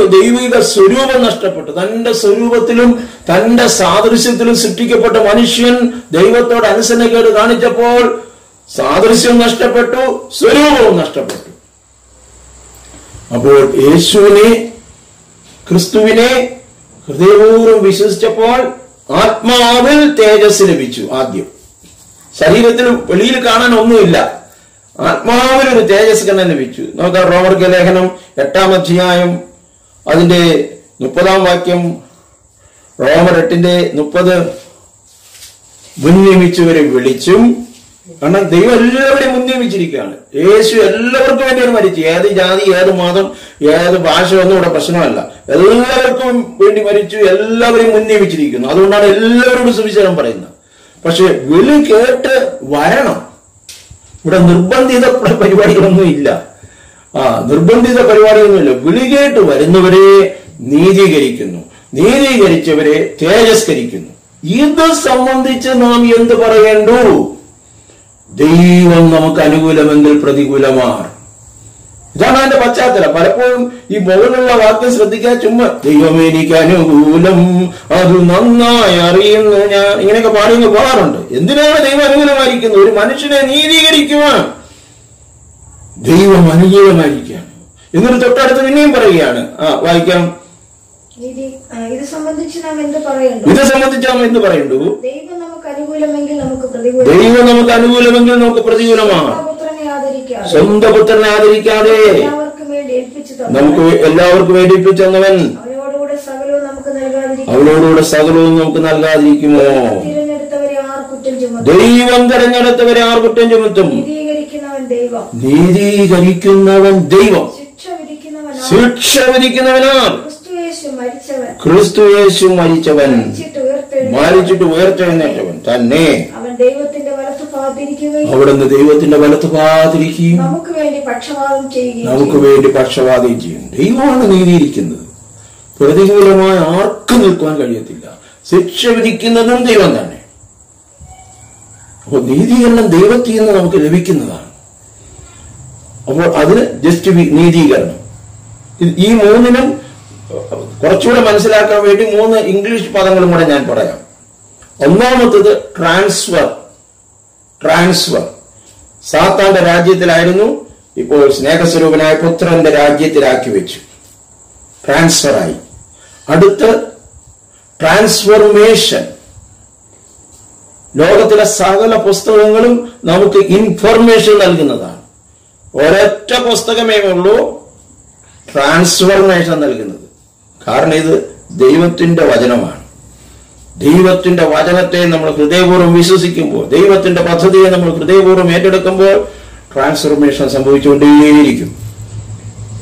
A: ദൈവിക സ്വരൂപം നഷ്ടപ്പെട്ടു. തന്റെ സ്വരൂപത്തിലും തന്റെ സാദൃശ്യത്തിലും സൃഷ്ടിക്കപ്പെട്ട മനുഷ്യൻ ദൈവത്തോട് അനുസരണക്കേട് കാണിച്ചപ്പോൾ സാദൃശ്യം നഷ്ടപ്പെട്ടു സ്വരൂപവും നഷ്ടപ്പെട്ടു. അപ്പോൾ യേശുവിനെ ക്രിസ്തുവിനെ ഹൃദയപൂർവം വിശ്വസിച്ചപ്പോൾ ആത്മാവിൽ തേജസ് ലഭിച്ചു ആദ്യം. ശരീരത്തിൽ വെളിയിൽ കാണാൻ ഒന്നുമില്ല. ആത്മാവിൽ ഒരു തേജസ് കണ്ണൻ ലഭിച്ചു. നോക്കാം റോമർക്ക് ലേഖനം എട്ടാം അധ്യായം അതിന്റെ മുപ്പതാം വാക്യം റോമർ എട്ടിന്റെ മുപ്പത് മുൻനിയമിച്ചവരെ വിളിച്ചും കാരണം ദൈവം എല്ലാവരെയും മുൻനിയമിച്ചിരിക്കുകയാണ് യേശു എല്ലാവർക്കും വേണ്ടിയാണ് മരിച്ചു. ഏത് ജാതി ഏത് മതം ഏത് ഭാഷ ഒന്നും ഇവിടെ പ്രശ്നമല്ല. എല്ലാവർക്കും വേണ്ടി മരിച്ചു എല്ലാവരെയും മുൻനിയമിച്ചിരിക്കുന്നു അതുകൊണ്ടാണ് എല്ലാവരോടും സുവിശേഷം പറയുന്നത്. പക്ഷെ വിളി കേട്ട് വരണം. ഇവിടെ നിർബന്ധിത പ്ര- പരിപാടികളൊന്നും ഇല്ല. ആ നിർബന്ധിത പരിപാടിയൊന്നുമില്ല വിളി കേട്ട് വരുന്നവരെ നീതീകരിക്കുന്നു. നീതീകരിച്ചവരെ തേജസ്കരിക്കുന്നു. ഇത് സംബന്ധിച്ച് നാം എന്ത് പറയേണ്ടു? ദൈവം നമുക്ക് അനുകൂലമെങ്കിൽ പ്രതികൂലമാർ. ഇതാണ് അതിന്റെ പശ്ചാത്തലം. പലപ്പോഴും ഈ മുകളിലുള്ള വാക്യം ശ്രദ്ധിക്കാൻ ചുമ്മാ ദൈവം എനിക്ക് അനുകൂലം. അത് നന്നായി അറിയുന്നു ഞാൻ. ഇങ്ങനെയൊക്കെ പാടിയെന്ന് പോകാറുണ്ട്. എന്തിനാണ് ദൈവം അനുകൂലമായിരിക്കുന്നത്? ഒരു മനുഷ്യനെ നീതീകരിക്കുവാൻ. ദൈവം അനുകൂലമായിരിക്കുകയാണ്. എന്നിട്ട് തൊട്ടടുത്ത് പിന്നെയും പറയുകയാണ്. ആ വായിക്കാം.
B: ഇത് സംബന്ധിച്ച് നാം എന്ത് പറയുന്നു?
A: ഇത് സംബന്ധിച്ച് നാം എന്ത് പറയുന്നു?
B: ദൈവം നമുക്ക് അനുകൂലമെങ്കിൽ
A: ദൈവം നമുക്ക് അനുകൂലമെങ്കിൽ നമുക്ക് പ്രതികൂലമാണ്. സ്വന്തം പുത്രനെ ആദരിക്കാതെ. നമുക്ക് എല്ലാവർക്കും
B: നമുക്ക് നൽകാതിരിക്കും
A: അവനോടുകൂടെ സകലവും നമുക്ക് നൽകാതിരിക്കുമോ? ദൈവം തെരഞ്ഞെടുത്തവരെ ആർ കുറ്റം ചുമത്തും.
B: നീതീകരിക്കുന്നവൻ ദൈവം. ശിക്ഷ മരിച്ചവൻ.
A: ക്രിസ്തു യേശു മരിച്ചവൻ.
B: മരിച്ചിട്ട് ഉയർത്തെഴുന്നേറ്റവൻ.
A: തന്നെ.
B: ദൈവത്തിന്റെ
A: അവിടുന്ന് ദൈവത്തിന്റെ വലത്ത് പാതിരിക്കുകയും
B: നമുക്ക് വേണ്ടി പക്ഷപാതം ചെയ്യുകയും
A: നമുക്ക് വേണ്ടി പക്ഷപാതം ചെയ്യും. ദൈവമാണ് നീതിയിരിക്കുന്നത്. പ്രതികൂലമായി ആർക്കും നിൽക്കുവാൻ കഴിയത്തില്ല. ശിക്ഷ വിധിക്കുന്നതും ദൈവം തന്നെ. അപ്പോൾ നീതീകരണം ദൈവത്തിൽ നിന്ന് നമുക്ക് ലഭിക്കുന്നതാണ്. അപ്പോൾ അതിന് ജസ്റ്റ് നീതീകരണം. ഈ മൂന്നിനും കുറച്ചുകൂടെ മനസ്സിലാക്കാൻ വേണ്ടി മൂന്ന് ഇംഗ്ലീഷ് പദങ്ങളും കൂടെ ഞാൻ പറയാം. ഒന്നാമത്തത് ട്രാൻസ്ഫർ. ട്രാൻസ്ഫർ. സാത്താന്റെ രാജ്യത്തിലായിരുന്നു ഇപ്പോൾ സ്നേഹസ്വരൂപനായ പുത്രന്റെ രാജ്യത്തിലാക്കി വെച്ചു. ട്രാൻസ്ഫറായി. അടുത്ത് ട്രാൻസ്ഫർമേഷൻ. ലോകത്തിലെ സകല പുസ്തകങ്ങളും നമുക്ക് ഇൻഫർമേഷൻ നൽകുന്നതാണ്. ഒരൊറ്റ പുസ്തകമേ ഉള്ളൂ ട്രാൻസ്ഫർമേഷൻ നൽകുന്നത്. കാരണം ഇത് ദൈവത്തിന്റെ വചനമാണ്. ദൈവത്തിന്റെ വചനത്തെ നമ്മൾ ഹൃദയപൂർവം വിശ്വസിക്കുമ്പോൾ ദൈവത്തിന്റെ പദ്ധതിയെ നമ്മൾ ഹൃദയപൂർവം ഏറ്റെടുക്കുമ്പോൾ ട്രാൻസ്ഫർമേഷൻ സംഭവിച്ചുകൊണ്ടേയിരിക്കും.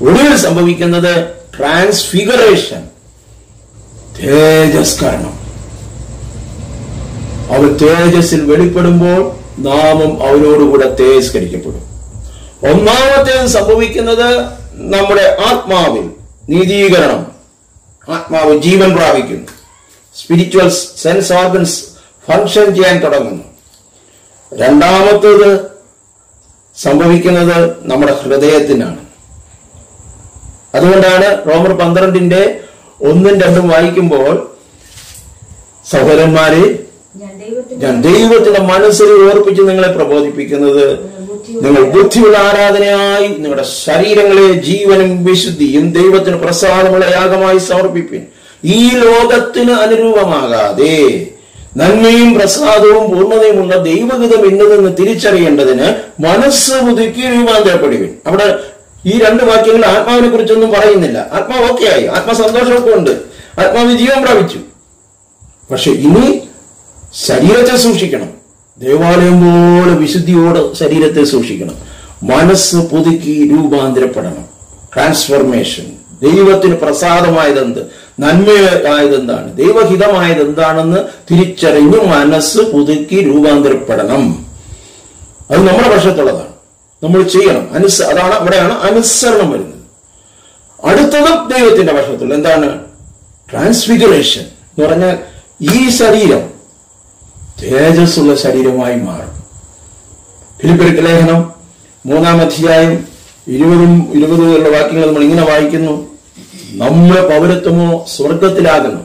A: ഒടുവിൽ സംഭവിക്കുന്നത് ട്രാൻസ്ഫിഗറേഷൻ തേജസ് കാരണം അവർ തേജസ്സിൽ വെളിപ്പെടുമ്പോൾ നാമം അവരോടുകൂടെ തേജസ്കരിക്കപ്പെടും. ഒന്നാമത്തേത് സംഭവിക്കുന്നത് നമ്മുടെ ആത്മാവിൽ നീതീകരണം. ആത്മാവ് ജീവൻ പ്രാപിക്കുന്നു. സ്പിരിച്വൽ സെൻസ് ഓർഗൻസ് ഫങ്ഷൻ ചെയ്യാൻ തുടങ്ങുന്നു. രണ്ടാമത്തേത് സംഭവിക്കുന്നത് നമ്മുടെ ഹൃദയത്തിനാണ്. അതുകൊണ്ടാണ് റോമർ പന്ത്രണ്ടിന്റെ ഒന്നും രണ്ടും വായിക്കുമ്പോൾ സഹോദരന്മാരെ
B: ഞാൻ ദൈവത്തിന്റെ
A: മനസ്സിൽ ഓർപ്പിച്ച് നിങ്ങളെ പ്രബോധിപ്പിക്കുന്നത് നിങ്ങൾ ബുദ്ധിയുള്ള ആരാധനയായി നിങ്ങളുടെ ശരീരങ്ങളെ ജീവനും വിശുദ്ധിയും ദൈവത്തിന് പ്രസാദമുള്ള യാഗമായി സമർപ്പിപ്പിൻ. ഈ ലോകത്തിന് അനുരൂപമാകാതെ നന്മയും പ്രസാദവും പൂർണതയുമുള്ള ദൈവഗതം ഇന്നതെന്ന് തിരിച്ചറിയേണ്ടതിന് മനസ്സ് പുതുക്കി രൂപാന്തരപ്പെടുവിൻ. അവിടെ ഈ രണ്ട് വാക്യങ്ങൾ ആത്മാവിനെ കുറിച്ചൊന്നും പറയുന്നില്ല. ആത്മാവ് ഓക്കെ ആയി ആത്മസന്തോഷമൊക്കെ ഉണ്ട്. ആത്മാവ് ജീവൻ പ്രാപിച്ചു. പക്ഷെ ഇനി ശരീരത്തെ സൂക്ഷിക്കണം. ദേവാലയം പോലെ വിശുദ്ധിയോടെ ശരീരത്തെ സൂക്ഷിക്കണം. മനസ്സ് പുതുക്കി രൂപാന്തരപ്പെടണം. ട്രാൻസ്ഫർമേഷൻ ദൈവത്തിന് പ്രസാദമായതെന്ത്? നന്മയായതെന്താണ്? ദൈവഹിതമായത് എന്താണെന്ന് തിരിച്ചറിഞ്ഞ് മനസ്സ് പുതുക്കി രൂപാന്തരപ്പെടണം. അത് നമ്മുടെ പക്ഷത്തുള്ളതാണ് നമ്മൾ ചെയ്യണം. അനുസ അതാണ് അവിടെയാണ് അനുസരണം വരുന്നത്. അടുത്തത് ദൈവത്തിന്റെ പക്ഷത്തുള്ള എന്താണ്? ട്രാൻസ്ഫിഗറേഷൻ എന്ന് പറഞ്ഞാൽ ഈ ശരീരം തേജസ്സുള്ള ശരീരമായി മാറും. ഫിലിപ്പിർക്ക് ലേഖനം മൂന്നാം അധ്യായം ഇരുപതും ഇരുപതുമുള്ള വാക്യങ്ങൾ നമ്മൾ ഇങ്ങനെ വായിക്കുന്നു. നമ്മുടെ പൗരത്വമോ സ്വർഗത്തിലാകുന്നു.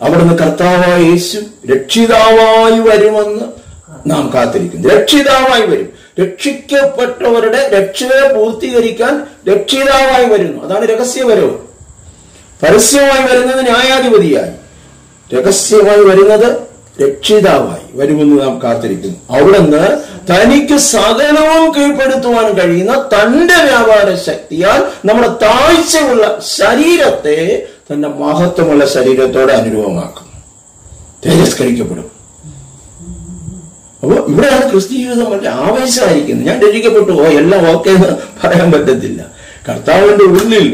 A: അവിടുന്ന് കർത്താവായ യേശു രക്ഷിതാവായി വരുമെന്ന് നാം കാത്തിരിക്കുന്നു. രക്ഷിതാവായി വരും. രക്ഷിക്കപ്പെട്ടവരുടെ രക്ഷയെ പൂർത്തീകരിക്കാൻ രക്ഷിതാവായി വരുന്നു. അതാണ് രഹസ്യപരവ് പരസ്യമായി വരുന്നത് ന്യായാധിപതിയായി. രഹസ്യമായി വരുന്നത് രക്ഷിതാവായി വരുമെന്ന് നാം കാത്തിരിക്കുന്നു. അവിടുന്ന് തനിക്ക് സകലവും കീഴ്പ്പെടുത്തുവാൻ കഴിയുന്ന തന്റെ വ്യാപാര ശക്തിയാൽ നമ്മുടെ താഴ്ചയുള്ള ശരീരത്തെ തന്റെ മഹത്വമുള്ള ശരീരത്തോടെ അനുരൂപമാക്കും തേജസ്കരിക്കപ്പെടും അപ്പൊ ഇവിടെയാണ് ക്രിസ്തി ജീവിതം വളരെ ആവേശമായിരിക്കുന്നത്. ഞാൻ രചിക്കപ്പെട്ടു ഓ എല്ലാം ഓക്കെ എന്ന് പറയാൻ പറ്റത്തില്ല. കർത്താവിന്റെ ഉള്ളിൽ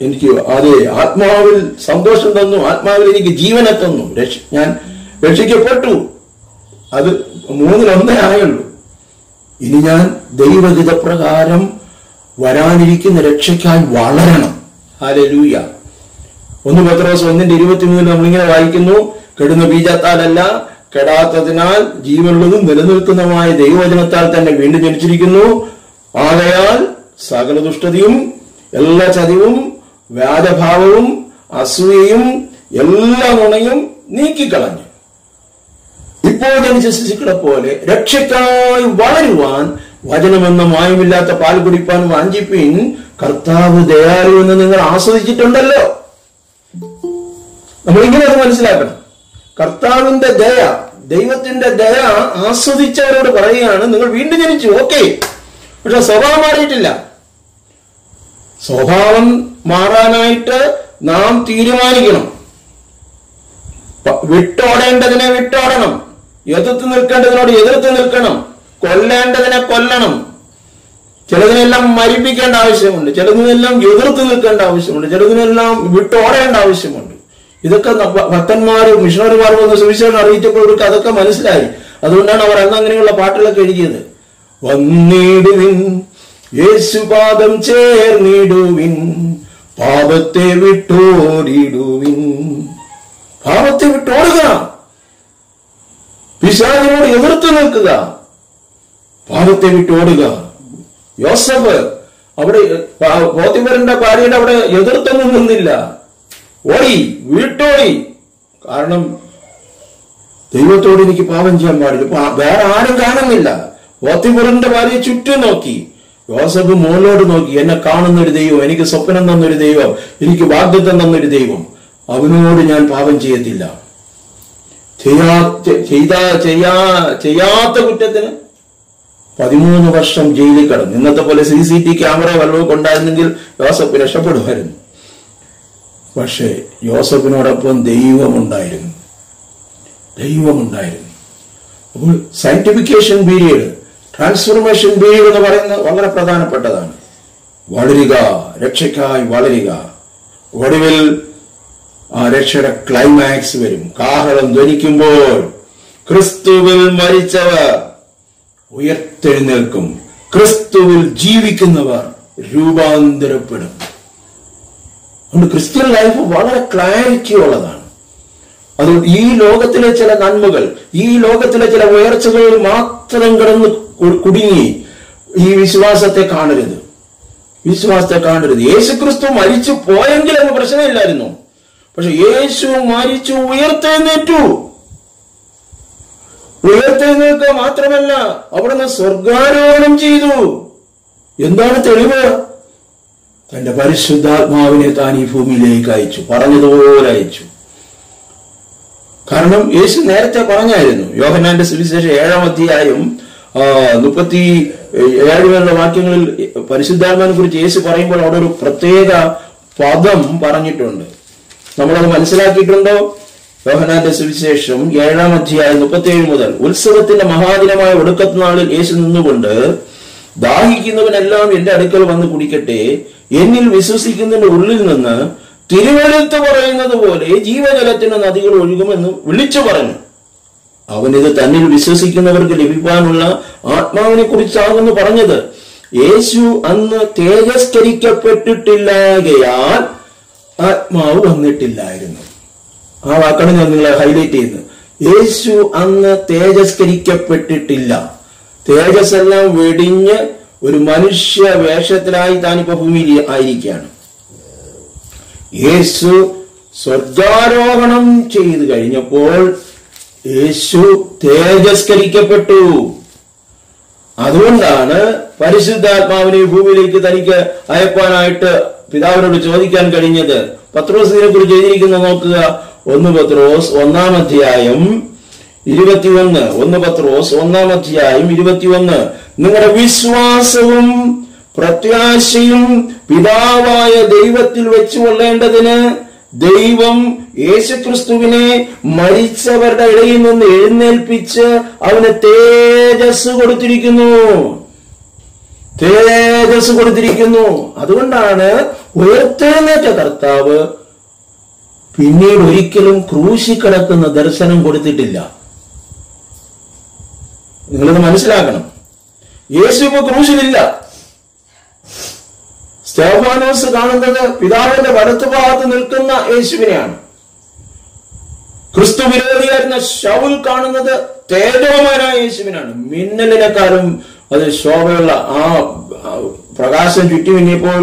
A: എനിക്ക് അതെ ആത്മാവിൽ സന്തോഷം തന്നു. ആത്മാവിൽ എനിക്ക് ജീവനെ തന്നു. ഞാൻ രക്ഷിക്കപ്പെട്ടു. അത് മൂന്നിലൊന്നേ ആയുള്ളൂ. ഇനി ഞാൻ ദൈവഹിതപ്രകാരം വരാനിരിക്കുന്ന രക്ഷയ്ക്കായി വളരണം. ഹാലലൂയ ഒന്ന് പത്രോസ് ഒന്നിന്റെ ഇരുപത്തിമൂന്നിൽ നമ്മളിങ്ങനെ വായിക്കുന്നു. കെടുന്ന ബീജത്താലല്ല കെടാത്തതിനാൽ ജീവനുള്ളതും നിലനിൽക്കുന്നതുമായ ദൈവവചനത്താൽ തന്നെ വീണ്ടും ജനിച്ചിരിക്കുന്നു. ആകയാൽ സകല ദുഷ്ടതയും എല്ലാ ചതിവും വ്യാജഭാവവും അസൂയയും എല്ലാ നുണയും നീക്കിക്കളഞ്ഞു. ഇപ്പോൾ ജനിച്ച പോലെ രക്ഷയ്ക്കായി വളരുവാൻ വചനമെന്ന മായമില്ലാത്ത പാൽ കുടിപ്പാൻ വാഞ്ചിപ്പിൻ കർത്താവ് ദയാലു എന്ന് നിങ്ങൾ ആസ്വദിച്ചിട്ടുണ്ടല്ലോ. നമ്മളിങ്ങനെ അത് മനസ്സിലാക്കണം. കർത്താവിന്റെ ദയ ദൈവത്തിന്റെ ദയ ആസ്വദിച്ചവരോട് പറയുകയാണ് നിങ്ങൾ വീണ്ടും ജനിച്ചു ഓക്കെ. പക്ഷെ സ്വഭാവം മാറിയിട്ടില്ല. സ്വഭാവം മാറാനായിട്ട് നാം തീരുമാനിക്കണം. വിട്ടോടേണ്ടതിനെ വിട്ടോടണം. എതിർത്ത് നിൽക്കേണ്ടതിനോട് എതിർത്ത് നിൽക്കണം. കൊല്ലേണ്ടതിനെ കൊല്ലണം. ചിലതിനെല്ലാം മരിപ്പിക്കേണ്ട ആവശ്യമുണ്ട്. ചിലതിനെല്ലാം എതിർത്ത് നിൽക്കേണ്ട ആവശ്യമുണ്ട്. ചിലതിനെല്ലാം വിട്ടോടേണ്ട ആവശ്യമുണ്ട്. ഇതൊക്കെ ഭക്തന്മാരും മിഷണറിമാരും വന്ന് സുവിശേഷം അറിയിച്ചപ്പോൾ ഇവർക്ക് അതൊക്കെ മനസ്സിലായി. അതുകൊണ്ടാണ് അവർ അന്ന് അങ്ങനെയുള്ള പാട്ടുകളൊക്കെ എഴുതിയത്. വന്നിടുവിൻ യേശുപാദം ചേർന്നിടുവിൻ പാപത്തെ വിട്ടോടിടുവിൻ. പാപത്തെ വിട്ടോടുക. പിശാചിനോട് എതിർത്ത് നിൽക്കുക. പാപത്തെ വിട്ടോടുക യോസഫ് അവിടെ പ- പോത്തിഫറിന്റെ ഭാര്യയുടെ അവിടെ എതിർത്തൊന്നും നിന്നില്ല. ഓടി വീട്ടോടി. കാരണം ദൈവത്തോട് എനിക്ക് പാപം ചെയ്യാൻ പാടില്ല. വേറെ ആരും കാണുന്നില്ല. പോത്തിഫറിന്റെ ഭാര്യയെ ചുറ്റും നോക്കി. യോസഫ് മോനോട് നോക്കി. എന്നെ കാണുന്ന ഒരു ദൈവം എനിക്ക് സ്വപ്നം തന്നൊരു ദൈവം എനിക്ക് വാഗ്ദത്തം തന്നൊരു ദൈവം. അവനോട് ഞാൻ പാപം ചെയ്യത്തില്ല. ചെയ്യാ ചെയ്ത ചെയ്യാ ചെയ്യാത്ത കുറ്റത്തിന് പതിമൂന്ന് വർഷം ജയിലിൽ കടന്നു. ഇന്നത്തെ പോലെ സി സി ടി ക്യാമറ വല്ലതും കൊണ്ടായിരുന്നെങ്കിൽ യോസഫ് രക്ഷപ്പെടുമായിരുന്നു. പക്ഷേ യോസഫിനോടൊപ്പം ദൈവമുണ്ടായിരുന്നു. ദൈവമുണ്ടായിരുന്നു. അപ്പോൾ സയന്റിഫിക്കേഷൻ പീരീഡ് ട്രാൻസ്ഫോർമേഷൻ പീരീഡ് എന്ന് പറയുന്നത് വളരെ പ്രധാനപ്പെട്ടതാണ്. വളരുക രക്ഷയ്ക്കായി വളരുക. ഒടുവിൽ രക്ഷയുടെ ക്ലൈമാക്സ് വരും. കാഹളം ധ്വനിക്കുമ്പോൾ ക്രിസ്തുവിൽ മരിച്ചവർ ഉയർത്തെഴുന്നേൽക്കും. ക്രിസ്തുവിൽ ജീവിക്കുന്നവർ രൂപാന്തരപ്പെടും. അതുകൊണ്ട് ക്രിസ്ത്യൻ ലൈഫ് വളരെ ക്ലാരിറ്റി ഉള്ളതാണ്. അത് ഈ ലോകത്തിലെ ചില നന്മകൾ ഈ ലോകത്തിലെ ചില ഉയർച്ചകളിൽ മാത്രം കിടന്ന് കുടുങ്ങി ഈ വിശ്വാസത്തെ കാണരുത്. വിശ്വാസത്തെ കാണരുത്. യേശുക്രിസ്തു മരിച്ചു പോയെങ്കിൽ അങ്ങ് പ്രശ്നമില്ലായിരുന്നു. പക്ഷെ യേശു മരിച്ചു ഉയർത്തെഴുന്നേറ്റു. ഉയർത്തെഴുന്നേൽക്കുക മാത്രമല്ല അവിടുന്ന് സ്വർഗാരോഹണം ചെയ്തു. എന്താണ് തെളിവ്? തന്റെ പരിശുദ്ധാത്മാവിനെ താൻ ഈ ഭൂമിയിലേക്ക് അയച്ചു പറഞ്ഞതുപോലെ അയച്ചു. കാരണം യേശു നേരത്തെ പറഞ്ഞായിരുന്നു യോഹനാന്റെ സുവിശേഷം ഏഴാം അധ്യായം മുപ്പത്തി മുപ്പത്തി വരെയുള്ള വാക്യങ്ങളിൽ പരിശുദ്ധാത്മാവിനെ കുറിച്ച് യേശു പറയുമ്പോൾ അവിടെ ഒരു പ്രത്യേക പദം പറഞ്ഞിട്ടുണ്ട്. നമ്മളത് മനസ്സിലാക്കിയിട്ടുണ്ടോ? യോഹനാന്റെ സുവിശേഷം ഏഴാം അധ്യായം മുപ്പത്തിയേഴ് മുതൽ. ഉത്സവത്തിന്റെ മഹാദിനമായ ഒടുക്കത്ത് നാളിൽ യേശു നിന്നുകൊണ്ട് ദാഹിക്കുന്നവനെല്ലാം എന്റെ അടുക്കൽ വന്ന് കുടിക്കട്ടെ. എന്നിൽ വിശ്വസിക്കുന്നതിന്റെ ഉള്ളിൽ നിന്ന് തിരുവനന്തപുരത്ത് പറയുന്നത് പോലെ ജീവജലത്തിന് നദികൾ ഒഴുകുമെന്ന് വിളിച്ചു പറഞ്ഞു. അവനിത് തന്നിൽ വിശ്വസിക്കുന്നവർക്ക് ലഭിക്കാനുള്ള ആത്മാവിനെ കുറിച്ചാകുന്നു പറഞ്ഞത്. യേശു അന്ന് തേജസ്കരിക്കപ്പെട്ടിട്ടില്ലാകയാൽ ആത്മാവ് വന്നിട്ടില്ലായിരുന്നു. ആ വാക്കാണ് ഞാൻ നിങ്ങളെ ഹൈലൈറ്റ് ചെയ്യുന്നത്. യേശു അന്ന് തേജസ്കരിക്കപ്പെട്ടിട്ടില്ല. തേജസ് എല്ലാം വെടിഞ്ഞ് ഒരു മനുഷ്യ വേഷത്തിലായി താനിപ്പോ ഭൂമിയിൽ ആയിരിക്കുകയാണ്. യേശു സ്വർഗാരോഹണം ചെയ്തു കഴിഞ്ഞപ്പോൾ യേശു തേജസ്കരിക്കപ്പെട്ടു. അതുകൊണ്ടാണ് പരിശുദ്ധാത്മാവിനെ ഭൂമിയിലേക്ക് തനിക്ക് അയപ്പാനായിട്ട് പിതാവിനോട് ചോദിക്കാൻ കഴിഞ്ഞത് പത്രോസിനെ കുറിച്ച് എഴുതിയിരിക്കുന്ന നോക്കുക. ഒന്ന് പത്രോസ് ഒന്നാം അധ്യായം ഇരുപത്തിയൊന്ന്. ഒന്ന് പത്രോസ് ഒന്നാം അധ്യായം ഇരുപത്തിയൊന്ന്. നിങ്ങളുടെ വിശ്വാസവും പ്രത്യാശയും പിതാവായ ദൈവത്തിൽ വെച്ചു കൊള്ളേണ്ടതിന് ദൈവം യേശുക്രിസ്തുവിനെ മരിച്ചവരുടെ ഇടയിൽ നിന്ന് എഴുന്നേൽപ്പിച്ച് അവന് തേജസ് കൊടുത്തിരിക്കുന്നു. തേജസ് കൊടുത്തിരിക്കുന്നു. അതുകൊണ്ടാണ് ഉയർത്തെഴുന്നേറ്റ കർത്താവ് പിന്നീട് ഒരിക്കലും ക്രൂശി കിടക്കുന്ന ദർശനം കൊടുത്തിട്ടില്ല. നിങ്ങളത് മനസ്സിലാക്കണം. യേശു ഇപ്പൊ ക്രൂശിലില്ല. സ്റ്റെഫാനോസ് കാണുന്നത് പിതാവിന്റെ വലത്തു ഭാഗത്ത് നിൽക്കുന്ന യേശുവിനെയാണ്. ക്രിസ്തു വിരോധിയായിരുന്ന ഷൗൽ കാണുന്നത് തേജോമാനായ യേശുവിനാണ്. മിന്നലിനെക്കാളും അത് ശോഭയുള്ള ആ പ്രകാശം ചുറ്റിമിന്നിയപ്പോൾ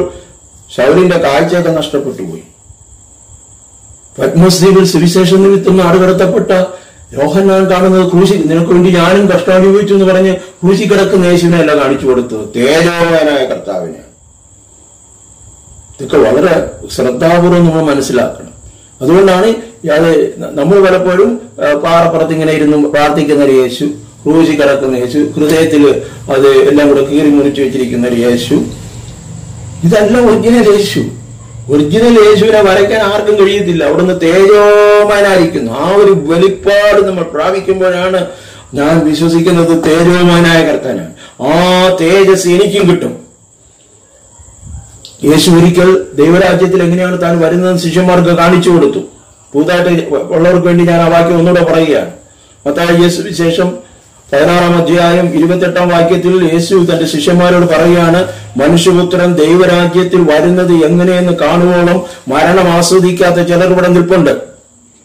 A: ശൗലിന്റെ കാഴ്ചയൊക്കെ നഷ്ടപ്പെട്ടു പോയി. പത്മശ്രീകൾ സുവിശേഷം നിമിത്തം നാടുകടത്തപ്പെട്ട യോഹന്നാൻ കാണുന്നത് ക്രൂശി നിനക്ക് വേണ്ടി ഞാനും കഷ്ടം അനുഭവിച്ചു എന്ന് പറഞ്ഞ് ക്രൂശി കിടക്കുന്ന യേശുവിനെ അല്ല കാണിച്ചു കൊടുത്തത്. തേജോമയനായ കർത്താവിനെ. ഇതൊക്കെ വളരെ ശ്രദ്ധാപൂർവം നമ്മൾ മനസ്സിലാക്കണം. അതുകൊണ്ടാണ് അത് നമ്മൾ പലപ്പോഴും പാറപ്പുറത്ത് ഇങ്ങനെ ഇരുന്ന് പ്രാർത്ഥിക്കുന്ന യേശു. ക്രൂശി കിടക്കുന്ന യേശു ഹൃദയത്തിൽ അത് എല്ലാം കൂടെ കീറി മുറിച്ചു വെച്ചിരിക്കുന്ന ഒരു യേശു. ഇതല്ല ഒറിജിനൽ യേശു. ഒറിജിനൽ യേശുവിനെ വരയ്ക്കാൻ ആർക്കും കഴിയത്തില്ല. അവിടുന്ന് തേജോമാനായിരിക്കുന്നു ആ ഒരു വെളിപ്പാട് നമ്മൾ പ്രാപിക്കുമ്പോഴാണ് ഞാൻ വിശ്വസിക്കുന്നത് തേജോമാനായ കർത്താനാണ്. ആ തേജസ് എനിക്കും കിട്ടും. യേശു ഒരിക്കൽ ദൈവരാജ്യത്തിൽ എങ്ങനെയാണ് താൻ വരുന്നതെന്ന് ശിഷ്യന്മാർക്ക് കാണിച്ചു കൊടുത്തു. പുതുതായിട്ട് ഉള്ളവർക്ക് വേണ്ടി ഞാൻ ആ വാക്യം ഒന്നുകൂടെ പറയുകയാണ്. മത്തായ യേശു വിശേഷം പതിനാറാം അധ്യായം ഇരുപത്തെട്ടാം വാക്യത്തിൽ യേശു തന്റെ ശിഷ്യന്മാരോട് പറയുകയാണ് മനുഷ്യപുത്രൻ ദൈവരാജ്യത്തിൽ വരുന്നത് എങ്ങനെയെന്ന് കാണുവോളം മരണം ആസ്വദിക്കാത്ത ചിലർ ഇവിടെ നിൽപ്പുണ്ട്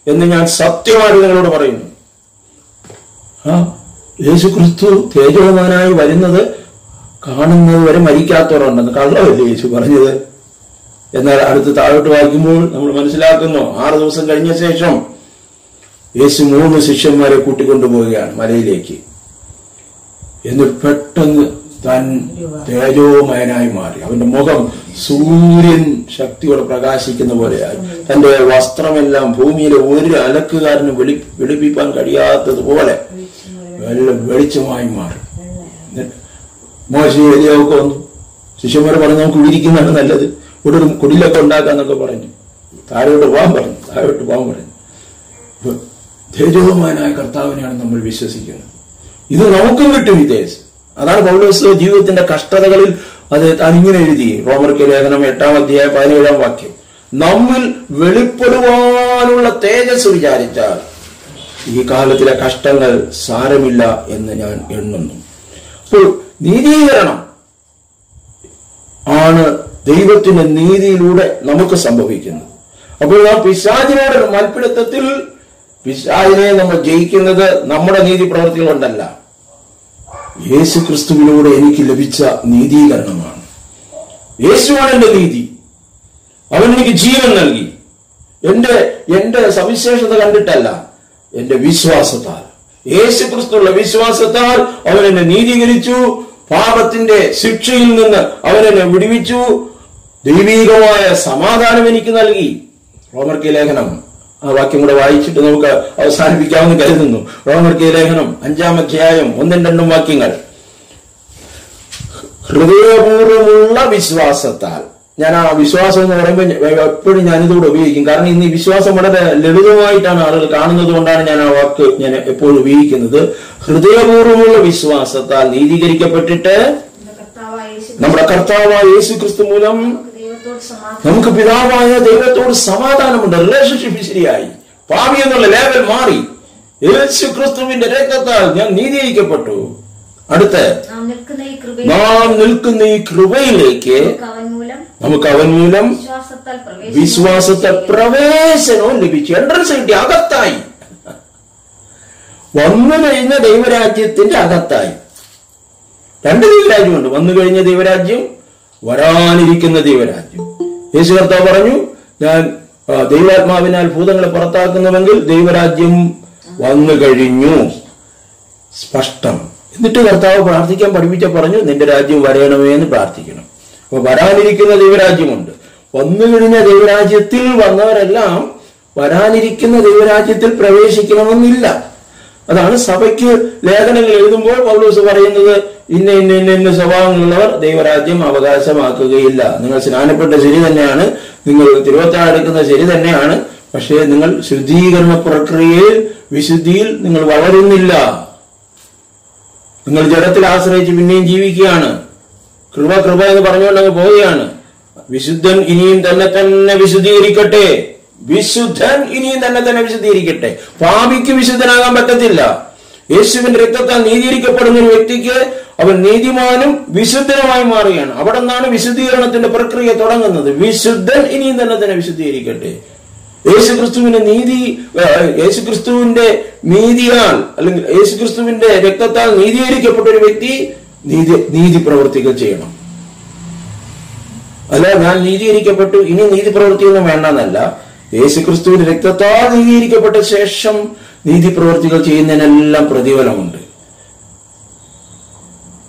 A: എന്ന് ഞാൻ സത്യമായി നിങ്ങളോട് പറയുന്നു. ആ യേശു ക്രിസ്തു തേജോമാനായി വരുന്നത് കാണുന്നത് വരെ മരിക്കാത്തവരുണ്ടെന്ന് കള്ളമല്ലേ യേശു പറഞ്ഞത്? എന്നാൽ അടുത്ത് താഴോട്ട് വായിക്കുമ്പോൾ നമ്മൾ മനസ്സിലാക്കുന്നു ആറ് ദിവസം കഴിഞ്ഞ ശേഷം യേശു മൂന്ന് ശിഷ്യന്മാരെ കൂട്ടിക്കൊണ്ടുപോവുകയാണ് മലയിലേക്ക്. എന്നിട്ട് പെട്ടെന്ന് താൻ തേജോമയനായി മാറി. അവന്റെ മുഖം സൂര്യൻ ശക്തിയോടെ പ്രകാശിക്കുന്ന പോലെയായി. തന്റെ വസ്ത്രമെല്ലാം ഭൂമിയിലെ ഒരു അലക്കുകാരനും വെളി വെളുപ്പിക്കാൻ കഴിയാത്തതുപോലെ വെള്ള വെളിച്ചമായി മാറി. മോശം ഏരിയൊക്കെ വന്നു. ശിഷ്യന്മാർ പറഞ്ഞു നമുക്ക് വിരിക്കുന്നതാണ് നല്ലത്. ഇവിടെ ഒരു കുടിലൊക്കെ ഉണ്ടാക്കാന്നൊക്കെ പറഞ്ഞു. താഴോട്ട് പോകാൻ പറഞ്ഞു. താഴോട്ട് പോകാൻ പറഞ്ഞു. തേജോമാനായ കർത്താവിനെയാണ് നമ്മൾ വിശ്വസിക്കുന്നത്. ഇത് നമുക്കും കിട്ടും വിദേശ് അതാണ് പൗലോസ് ജീവിതത്തിന്റെ കഷ്ടതകളിൽ അത് താൻ ഇങ്ങനെ എഴുതി. റോമർക്ക് ലേഖനം എട്ടാം അധ്യായം പതിനേഴാം വാക്യം. നമ്മിൽ വെളിപ്പെടുവാനുള്ള തേജസ് വിചാരിച്ചാൽ ഈ കാലത്തിലെ കഷ്ടങ്ങൾ സാരമില്ല എന്ന് ഞാൻ എണ്ണുന്നു. അപ്പോൾ നീതീകരണം ആണ് ദൈവത്തിന്റെ നീതിയിലൂടെ നമുക്ക് സംഭവിക്കുന്നത്. അപ്പോൾ ആ പിശാചിനോട് മൽപ്പിടുത്തത്തിൽ പിശാചിനെ നമ്മൾ ജയിക്കുന്നത് നമ്മുടെ നീതി പ്രവർത്തികൾ കൊണ്ടല്ല യേശു ക്രിസ്തുവിലൂടെ എനിക്ക് ലഭിച്ച നീതീകരണമാണ്. യേശുവാണ് എന്റെ നീതി. അവൻ എനിക്ക് ജീവൻ നൽകി. എന്റെ എന്റെ സവിശേഷത കണ്ടിട്ടല്ല എന്റെ വിശ്വാസത്താൽ. യേശു ക്രിസ്തുള്ള വിശ്വാസത്താൽ അവൻ എന്നെ നീതീകരിച്ചു. പാപത്തിന്റെ ശിക്ഷയിൽ നിന്ന് അവൻ എന്നെ വിടുവിച്ചു. ദൈവീകമായ സമാധാനം എനിക്ക് നൽകി. റോമർക്കി ലേഖനം. ആ വാക്യം കൂടെ വായിച്ചിട്ട് നമുക്ക് അവസാനിപ്പിക്കാമെന്ന് കരുതുന്നു. റോമർക്കി ലേഖനം അഞ്ചാം അധ്യായം ഒന്നും രണ്ടും വാക്യങ്ങൾ. ഹൃദയപൂർവമുള്ള വിശ്വാസത്താൽ. ഞാൻ ആ വിശ്വാസം എന്ന് പറയുമ്പോൾ എപ്പോഴും ഞാനിതുകൂടെ ഉപയോഗിക്കും. കാരണം ഇന്ന് ഈ വിശ്വാസം വളരെ ലളിതമായിട്ടാണ് ആളുകൾ കാണുന്നത് കൊണ്ടാണ് ഞാൻ ആ വാക്ക് ഞാൻ എപ്പോഴും ഉപയോഗിക്കുന്നത്. ഹൃദയപൂർവമുള്ള വിശ്വാസത്താൽ നീതീകരിക്കപ്പെട്ടിട്ട്
B: നമ്മുടെ കർത്താവായ യേശു
A: നമ്മുടെ കർത്താവായ യേശു ക്രിസ്തു മൂലം
B: നമുക്ക്
A: പിതാവായ ദൈവത്തോട് സമാധാനമുണ്ട്. റിലേഷൻഷിപ്പ് ശരിയായി. പാപി എന്നുള്ള ലേവൽ മാറി. യേശു ക്രിസ്തുവിന്റെ രക്തത്താൽ ഞാൻ നീതീകരിക്കപ്പെട്ടു അടുത്ത്.
B: നാം നിൽക്കുന്ന ഈ
A: കൃപയിലേക്ക്
B: നമുക്ക് അവൻ മൂലം
A: വിശ്വാസത്തെ പ്രവേശനവും ലഭിച്ചു. എൻട്രൻസ് കിട്ടി അകത്തായി. വന്നു കഴിഞ്ഞ ദൈവരാജ്യത്തിന്റെ അകത്തായി. രണ്ട് ദൈവരാജ്യമുണ്ട്. വന്നു കഴിഞ്ഞ ദൈവരാജ്യം വരാനിരിക്കുന്ന ദൈവരാജ്യം. യേശു കർത്താവ് പറഞ്ഞു ഞാൻ ദൈവാത്മാവിനാൽ ഭൂതങ്ങളെ പുറത്താക്കുന്നുവെങ്കിൽ ദൈവരാജ്യം വന്നു കഴിഞ്ഞു. സ്പഷ്ടം. എന്നിട്ട് കർത്താവ് പ്രാർത്ഥിക്കാൻ പഠിപ്പിച്ച പറഞ്ഞു നിന്റെ രാജ്യം വരയണമേ എന്ന് പ്രാർത്ഥിക്കണം. അപ്പൊ വരാനിരിക്കുന്ന ദൈവരാജ്യമുണ്ട്. വന്നു കഴിഞ്ഞ ദൈവരാജ്യത്തിൽ വന്നവരെല്ലാം വരാനിരിക്കുന്ന ദൈവരാജ്യത്തിൽ പ്രവേശിക്കണമെന്നില്ല. അതാണ് സഭയ്ക്ക് ലേഖനങ്ങൾ എഴുതുമ്പോൾ പൗലോസ് പറയുന്നത് ഇന്ന ഇന്ന ഇന്ന ഇന്ന സ്വഭാവങ്ങളുള്ളവർ ദൈവരാജ്യം അവകാശമാക്കുകയില്ല. നിങ്ങൾ സ്നാനപ്പെട്ട ശരി തന്നെയാണ് നിങ്ങൾ തിരുവത്താഴ് എടുക്കുന്ന ശരി തന്നെയാണ് പക്ഷേ നിങ്ങൾ ശുദ്ധീകരണ പ്രക്രിയയിൽ വിശുദ്ധിയിൽ നിങ്ങൾ വളരുന്നില്ല. നിങ്ങൾ ജഡത്തിൽ ആശ്രയിച്ച് പിന്നെയും ജീവിക്കുകയാണ്. കൃപ കൃപ എന്ന് പറഞ്ഞുകൊണ്ട് അങ്ങ് പോവുകയാണ്. വിശുദ്ധൻ ഇനിയും തന്നെ തന്നെ വിശുദ്ധീകരിക്കട്ടെ. വിശുദ്ധൻ ഇനിയും തന്നെ തന്നെ വിശുദ്ധീകരിക്കട്ടെ. പാപിക്ക് വിശുദ്ധനാകാൻ പറ്റത്തില്ല. യേശുവിന്റെ രക്തത്താൽ നീതീകരിക്കപ്പെടുന്ന ഒരു വ്യക്തിക്ക് അവൻ നീതിമാനും വിശുദ്ധനുമായി മാറുകയാണ്. അവിടെ നിന്നാണ് വിശുദ്ധീകരണത്തിന്റെ പ്രക്രിയ തുടങ്ങുന്നത്. വിശുദ്ധൻ ഇനിയും തന്നെ തന്നെ വിശുദ്ധീകരിക്കട്ടെ. യേശുക്രിസ്തുവിന്റെ നീതി യേശു യേശുക്രിസ്തുവിന്റെ നീതിയാൽ അല്ലെങ്കിൽ യേശുക്രിസ്തുവിന്റെ രക്തത്താൽ നീതീകരിക്കപ്പെട്ട ഒരു വ്യക്തി നീതി നീതി പ്രവർത്തികൾ ചെയ്യണം. അല്ല ഞാൻ നീതീകരിക്കപ്പെട്ടു ഇനി നീതി പ്രവർത്തിയൊന്നും വേണ്ടെന്നല്ല. യേശുക്രിസ്തുവിന്റെ രക്തത്താൽ നീതീകരിക്കപ്പെട്ട ശേഷം നീതി പ്രവൃത്തികൾ ചെയ്യുന്നതിനെല്ലാം പ്രതിഫലമുണ്ട്.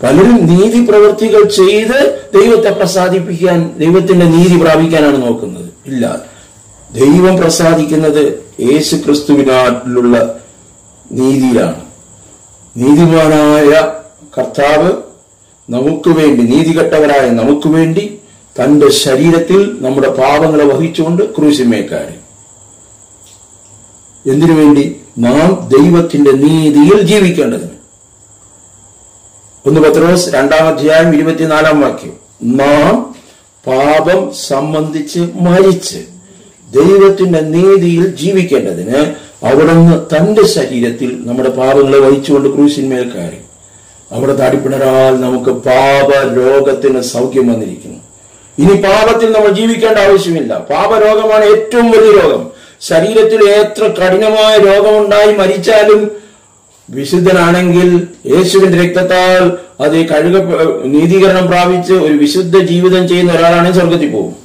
A: പലരും നീതി പ്രവൃത്തികൾ ചെയ്ത് ദൈവത്തെ പ്രസാദിപ്പിക്കാൻ ദൈവത്തിന്റെ നീതി പ്രാപിക്കാനാണ് നോക്കുന്നത്. ഇല്ല. ദൈവം പ്രസാദിക്കുന്നത് യേശു ക്രിസ്തുവിനാലുള്ള നീതിയിലാണ്. നീതിമാനായ കർത്താവ് നമുക്ക് വേണ്ടി നീതികെട്ടവരായ നമുക്ക് വേണ്ടി തന്റെ ശരീരത്തിൽ നമ്മുടെ പാപങ്ങളെ വഹിച്ചുകൊണ്ട് ക്രൂശിമേക്കാരി എന്തിനു വേണ്ടി? നാം ദൈവത്തിന്റെ നീതിയിൽ ജീവിക്കേണ്ടതിന്. ഒന്ന് പത്രോസ് രണ്ടാം അധ്യായം ഇരുപത്തിനാലാം വാക്യം. നാം പാപം സംബന്ധിച്ച് മരിച്ച് ദൈവത്തിന്റെ നീതിയിൽ ജീവിക്കേണ്ടതിന് അവിടുന്ന് തന്റെ ശരീരത്തിൽ നമ്മുടെ പാപങ്ങളെ വഹിച്ചുകൊണ്ട് ക്രൂശിന്മേൽ കയറി അവിടെ താടിപ്പിണരാൽ നമുക്ക് പാപ രോഗത്തിന് സൗഖ്യം വന്നിരിക്കുന്നു. ഇനി പാപത്തിൽ നമ്മൾ ജീവിക്കേണ്ട ആവശ്യമില്ല. പാപരോഗമാണ് ഏറ്റവും വലിയ രോഗം. ശരീരത്തിൽ എത്ര കഠിനമായ രോഗമുണ്ടായി മരിച്ചാലും വിശുദ്ധനാണെങ്കിൽ യേശുവിന്റെ രക്തത്താൽ അത് കഴുക നീതീകരണം പ്രാപിച്ച് ഒരു വിശുദ്ധ ജീവിതം ചെയ്യുന്ന ഒരാളാണെങ്കിൽ സ്വർഗത്തിൽ പോകും.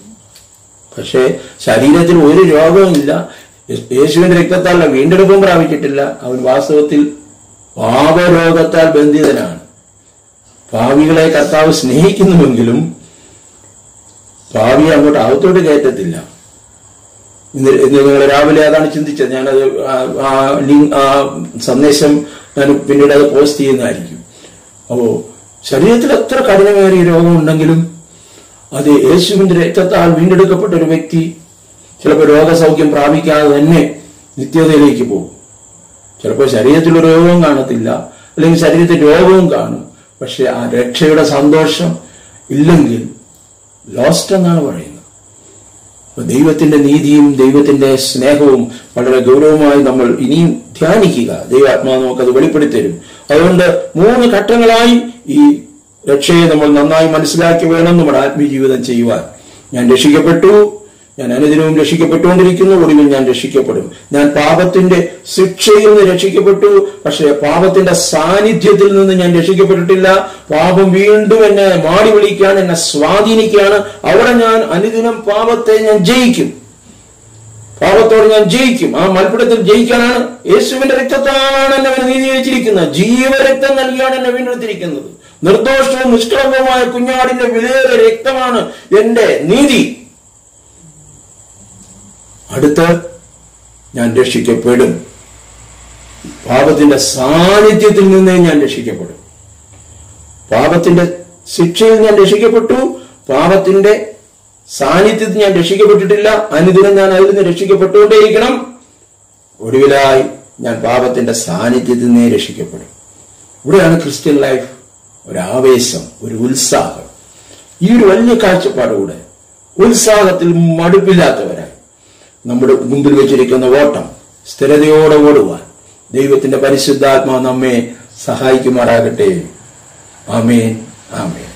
A: പക്ഷേ ശരീരത്തിൽ ഒരു രോഗവുമില്ല യേശുവിന്റെ രക്തത്താൽ വീണ്ടെടുപ്പും പ്രാപിച്ചിട്ടില്ല. അവൻ വാസ്തവത്തിൽ പാപരോഗത്താൽ ബന്ധിതനാണ്. പാവികളെ കർത്താവ് സ്നേഹിക്കുന്നുവെങ്കിലും ഭാവിയെ അങ്ങോട്ട് അകത്തോട്ട് കയറ്റത്തില്ല. നിങ്ങൾ രാവിലെ അതാണ് ചിന്തിച്ചത്. ഞാനത് ആ- സന്ദേശം ഞാൻ പിന്നീട് അത് പോസ്റ്റ് ചെയ്യുന്നതായിരിക്കും. അപ്പോ ശരീരത്തിൽ എത്ര കഠിനമേറിയ രോഗമുണ്ടെങ്കിലും അത് യേശുവിന്റെ രക്തത്താൽ വീണ്ടെടുക്കപ്പെട്ട ഒരു വ്യക്തി ചിലപ്പോൾ രോഗസൗഖ്യം പ്രാപിക്കാതെ തന്നെ നിത്യതയിലേക്ക് പോകും. ചിലപ്പോൾ ശരീരത്തിൽ രോഗവും കാണത്തില്ല. അല്ലെങ്കിൽ ശരീരത്തിൽ രോഗവും കാണും. പക്ഷെ ആ രക്ഷയുടെ സന്തോഷം ഇല്ലെങ്കിൽ ലോസ്റ്റ് എന്നാണ് പറയുന്നത് ദൈവത്തിന്റെ നീതിയും ദൈവത്തിന്റെ സ്നേഹവും വളരെ ഗൗരവമായി നമ്മൾ ഇനിയും ധ്യാനിക്കുക. ദൈവാത്മാവ് നമുക്കത് വെളിപ്പെടുത്തി തരും അതുകൊണ്ട് മൂന്ന് ഘട്ടങ്ങളായി ഈ രക്ഷയെ നമ്മൾ നന്നായി മനസ്സിലാക്കി വേണം നമ്മുടെ ആത്മീയ ജീവിതം ചെയ്യുവാൻ. ഞാൻ രക്ഷിക്കപ്പെട്ടു. ഞാൻ അനുദിനവും രക്ഷിക്കപ്പെട്ടുകൊണ്ടിരിക്കുന്നു ഒടുവിൽ ഞാൻ രക്ഷിക്കപ്പെടും. ഞാൻ പാപത്തിന്റെ ശിക്ഷയിൽ നിന്ന് രക്ഷിക്കപ്പെട്ടു പക്ഷേ പാപത്തിന്റെ സാന്നിധ്യത്തിൽ നിന്ന് ഞാൻ രക്ഷിക്കപ്പെട്ടിട്ടില്ല. പാപം വീണ്ടും എന്നെ മാടി വിളിക്കാൻ എന്നെ സ്വാധീനിക്കുകയാണ്. അവിടെ ഞാൻ അനുദിനം പാപത്തെ ഞാൻ ജയിക്കും. പാപത്തോട് ഞാൻ ജയിക്കും. ആ മൽപ്പിടത്തിൽ ജയിക്കാനാണ് യേശുവിന്റെ രക്തത്താലാണ് എന്നെ നീതി വെച്ചിരിക്കുന്നത്. ജീവരക്തം നൽകിയാണ് എന്നെ വീണ്ടെടുത്തിരിക്കുന്നത് നിർദോഷവും നിഷ്കളങ്കവുമായ കുഞ്ഞാടിന്റെ വിലയേറെ രക്തമാണ് എന്റെ നീതി. അടുത്ത് ഞാൻ രക്ഷിക്കപ്പെടും. പാപത്തിന്റെ സാന്നിധ്യത്തിൽ നിന്നേ ഞാൻ രക്ഷിക്കപ്പെടും. പാപത്തിന്റെ ശിക്ഷയിൽ ഞാൻ രക്ഷിക്കപ്പെട്ടു. പാപത്തിന്റെ സാന്നിധ്യത്തിൽ ഞാൻ രക്ഷിക്കപ്പെട്ടിട്ടില്ല. അനുദിനം ഞാൻ അതിൽ നിന്ന് രക്ഷിക്കപ്പെട്ടുകൊണ്ടേയിരിക്കണം. ഒടുവിലായി ഞാൻ പാപത്തിന്റെ സാന്നിധ്യത്തിൽ നിന്നേ രക്ഷിക്കപ്പെടും. ഇവിടെയാണ് ക്രിസ്ത്യൻ ലൈഫ് ഒരു ആവേശം ഒരു ഉത്സാഹം. ഈ ഒരു വലിയ കാഴ്ചപ്പാടുകൂടെ ഉത്സാഹത്തിൽ മടുപ്പില്ലാത്തവരായി. നമ്മുടെ മുമ്പിൽ വെച്ചിരിക്കുന്ന ഓട്ടം സ്ഥിരതയോടെ ഓടുവാൻ ദൈവത്തിന്റെ പരിശുദ്ധാത്മാവ് നമ്മെ സഹായിക്കുമാറാകട്ടെ. ആമേൻ ആമേൻ.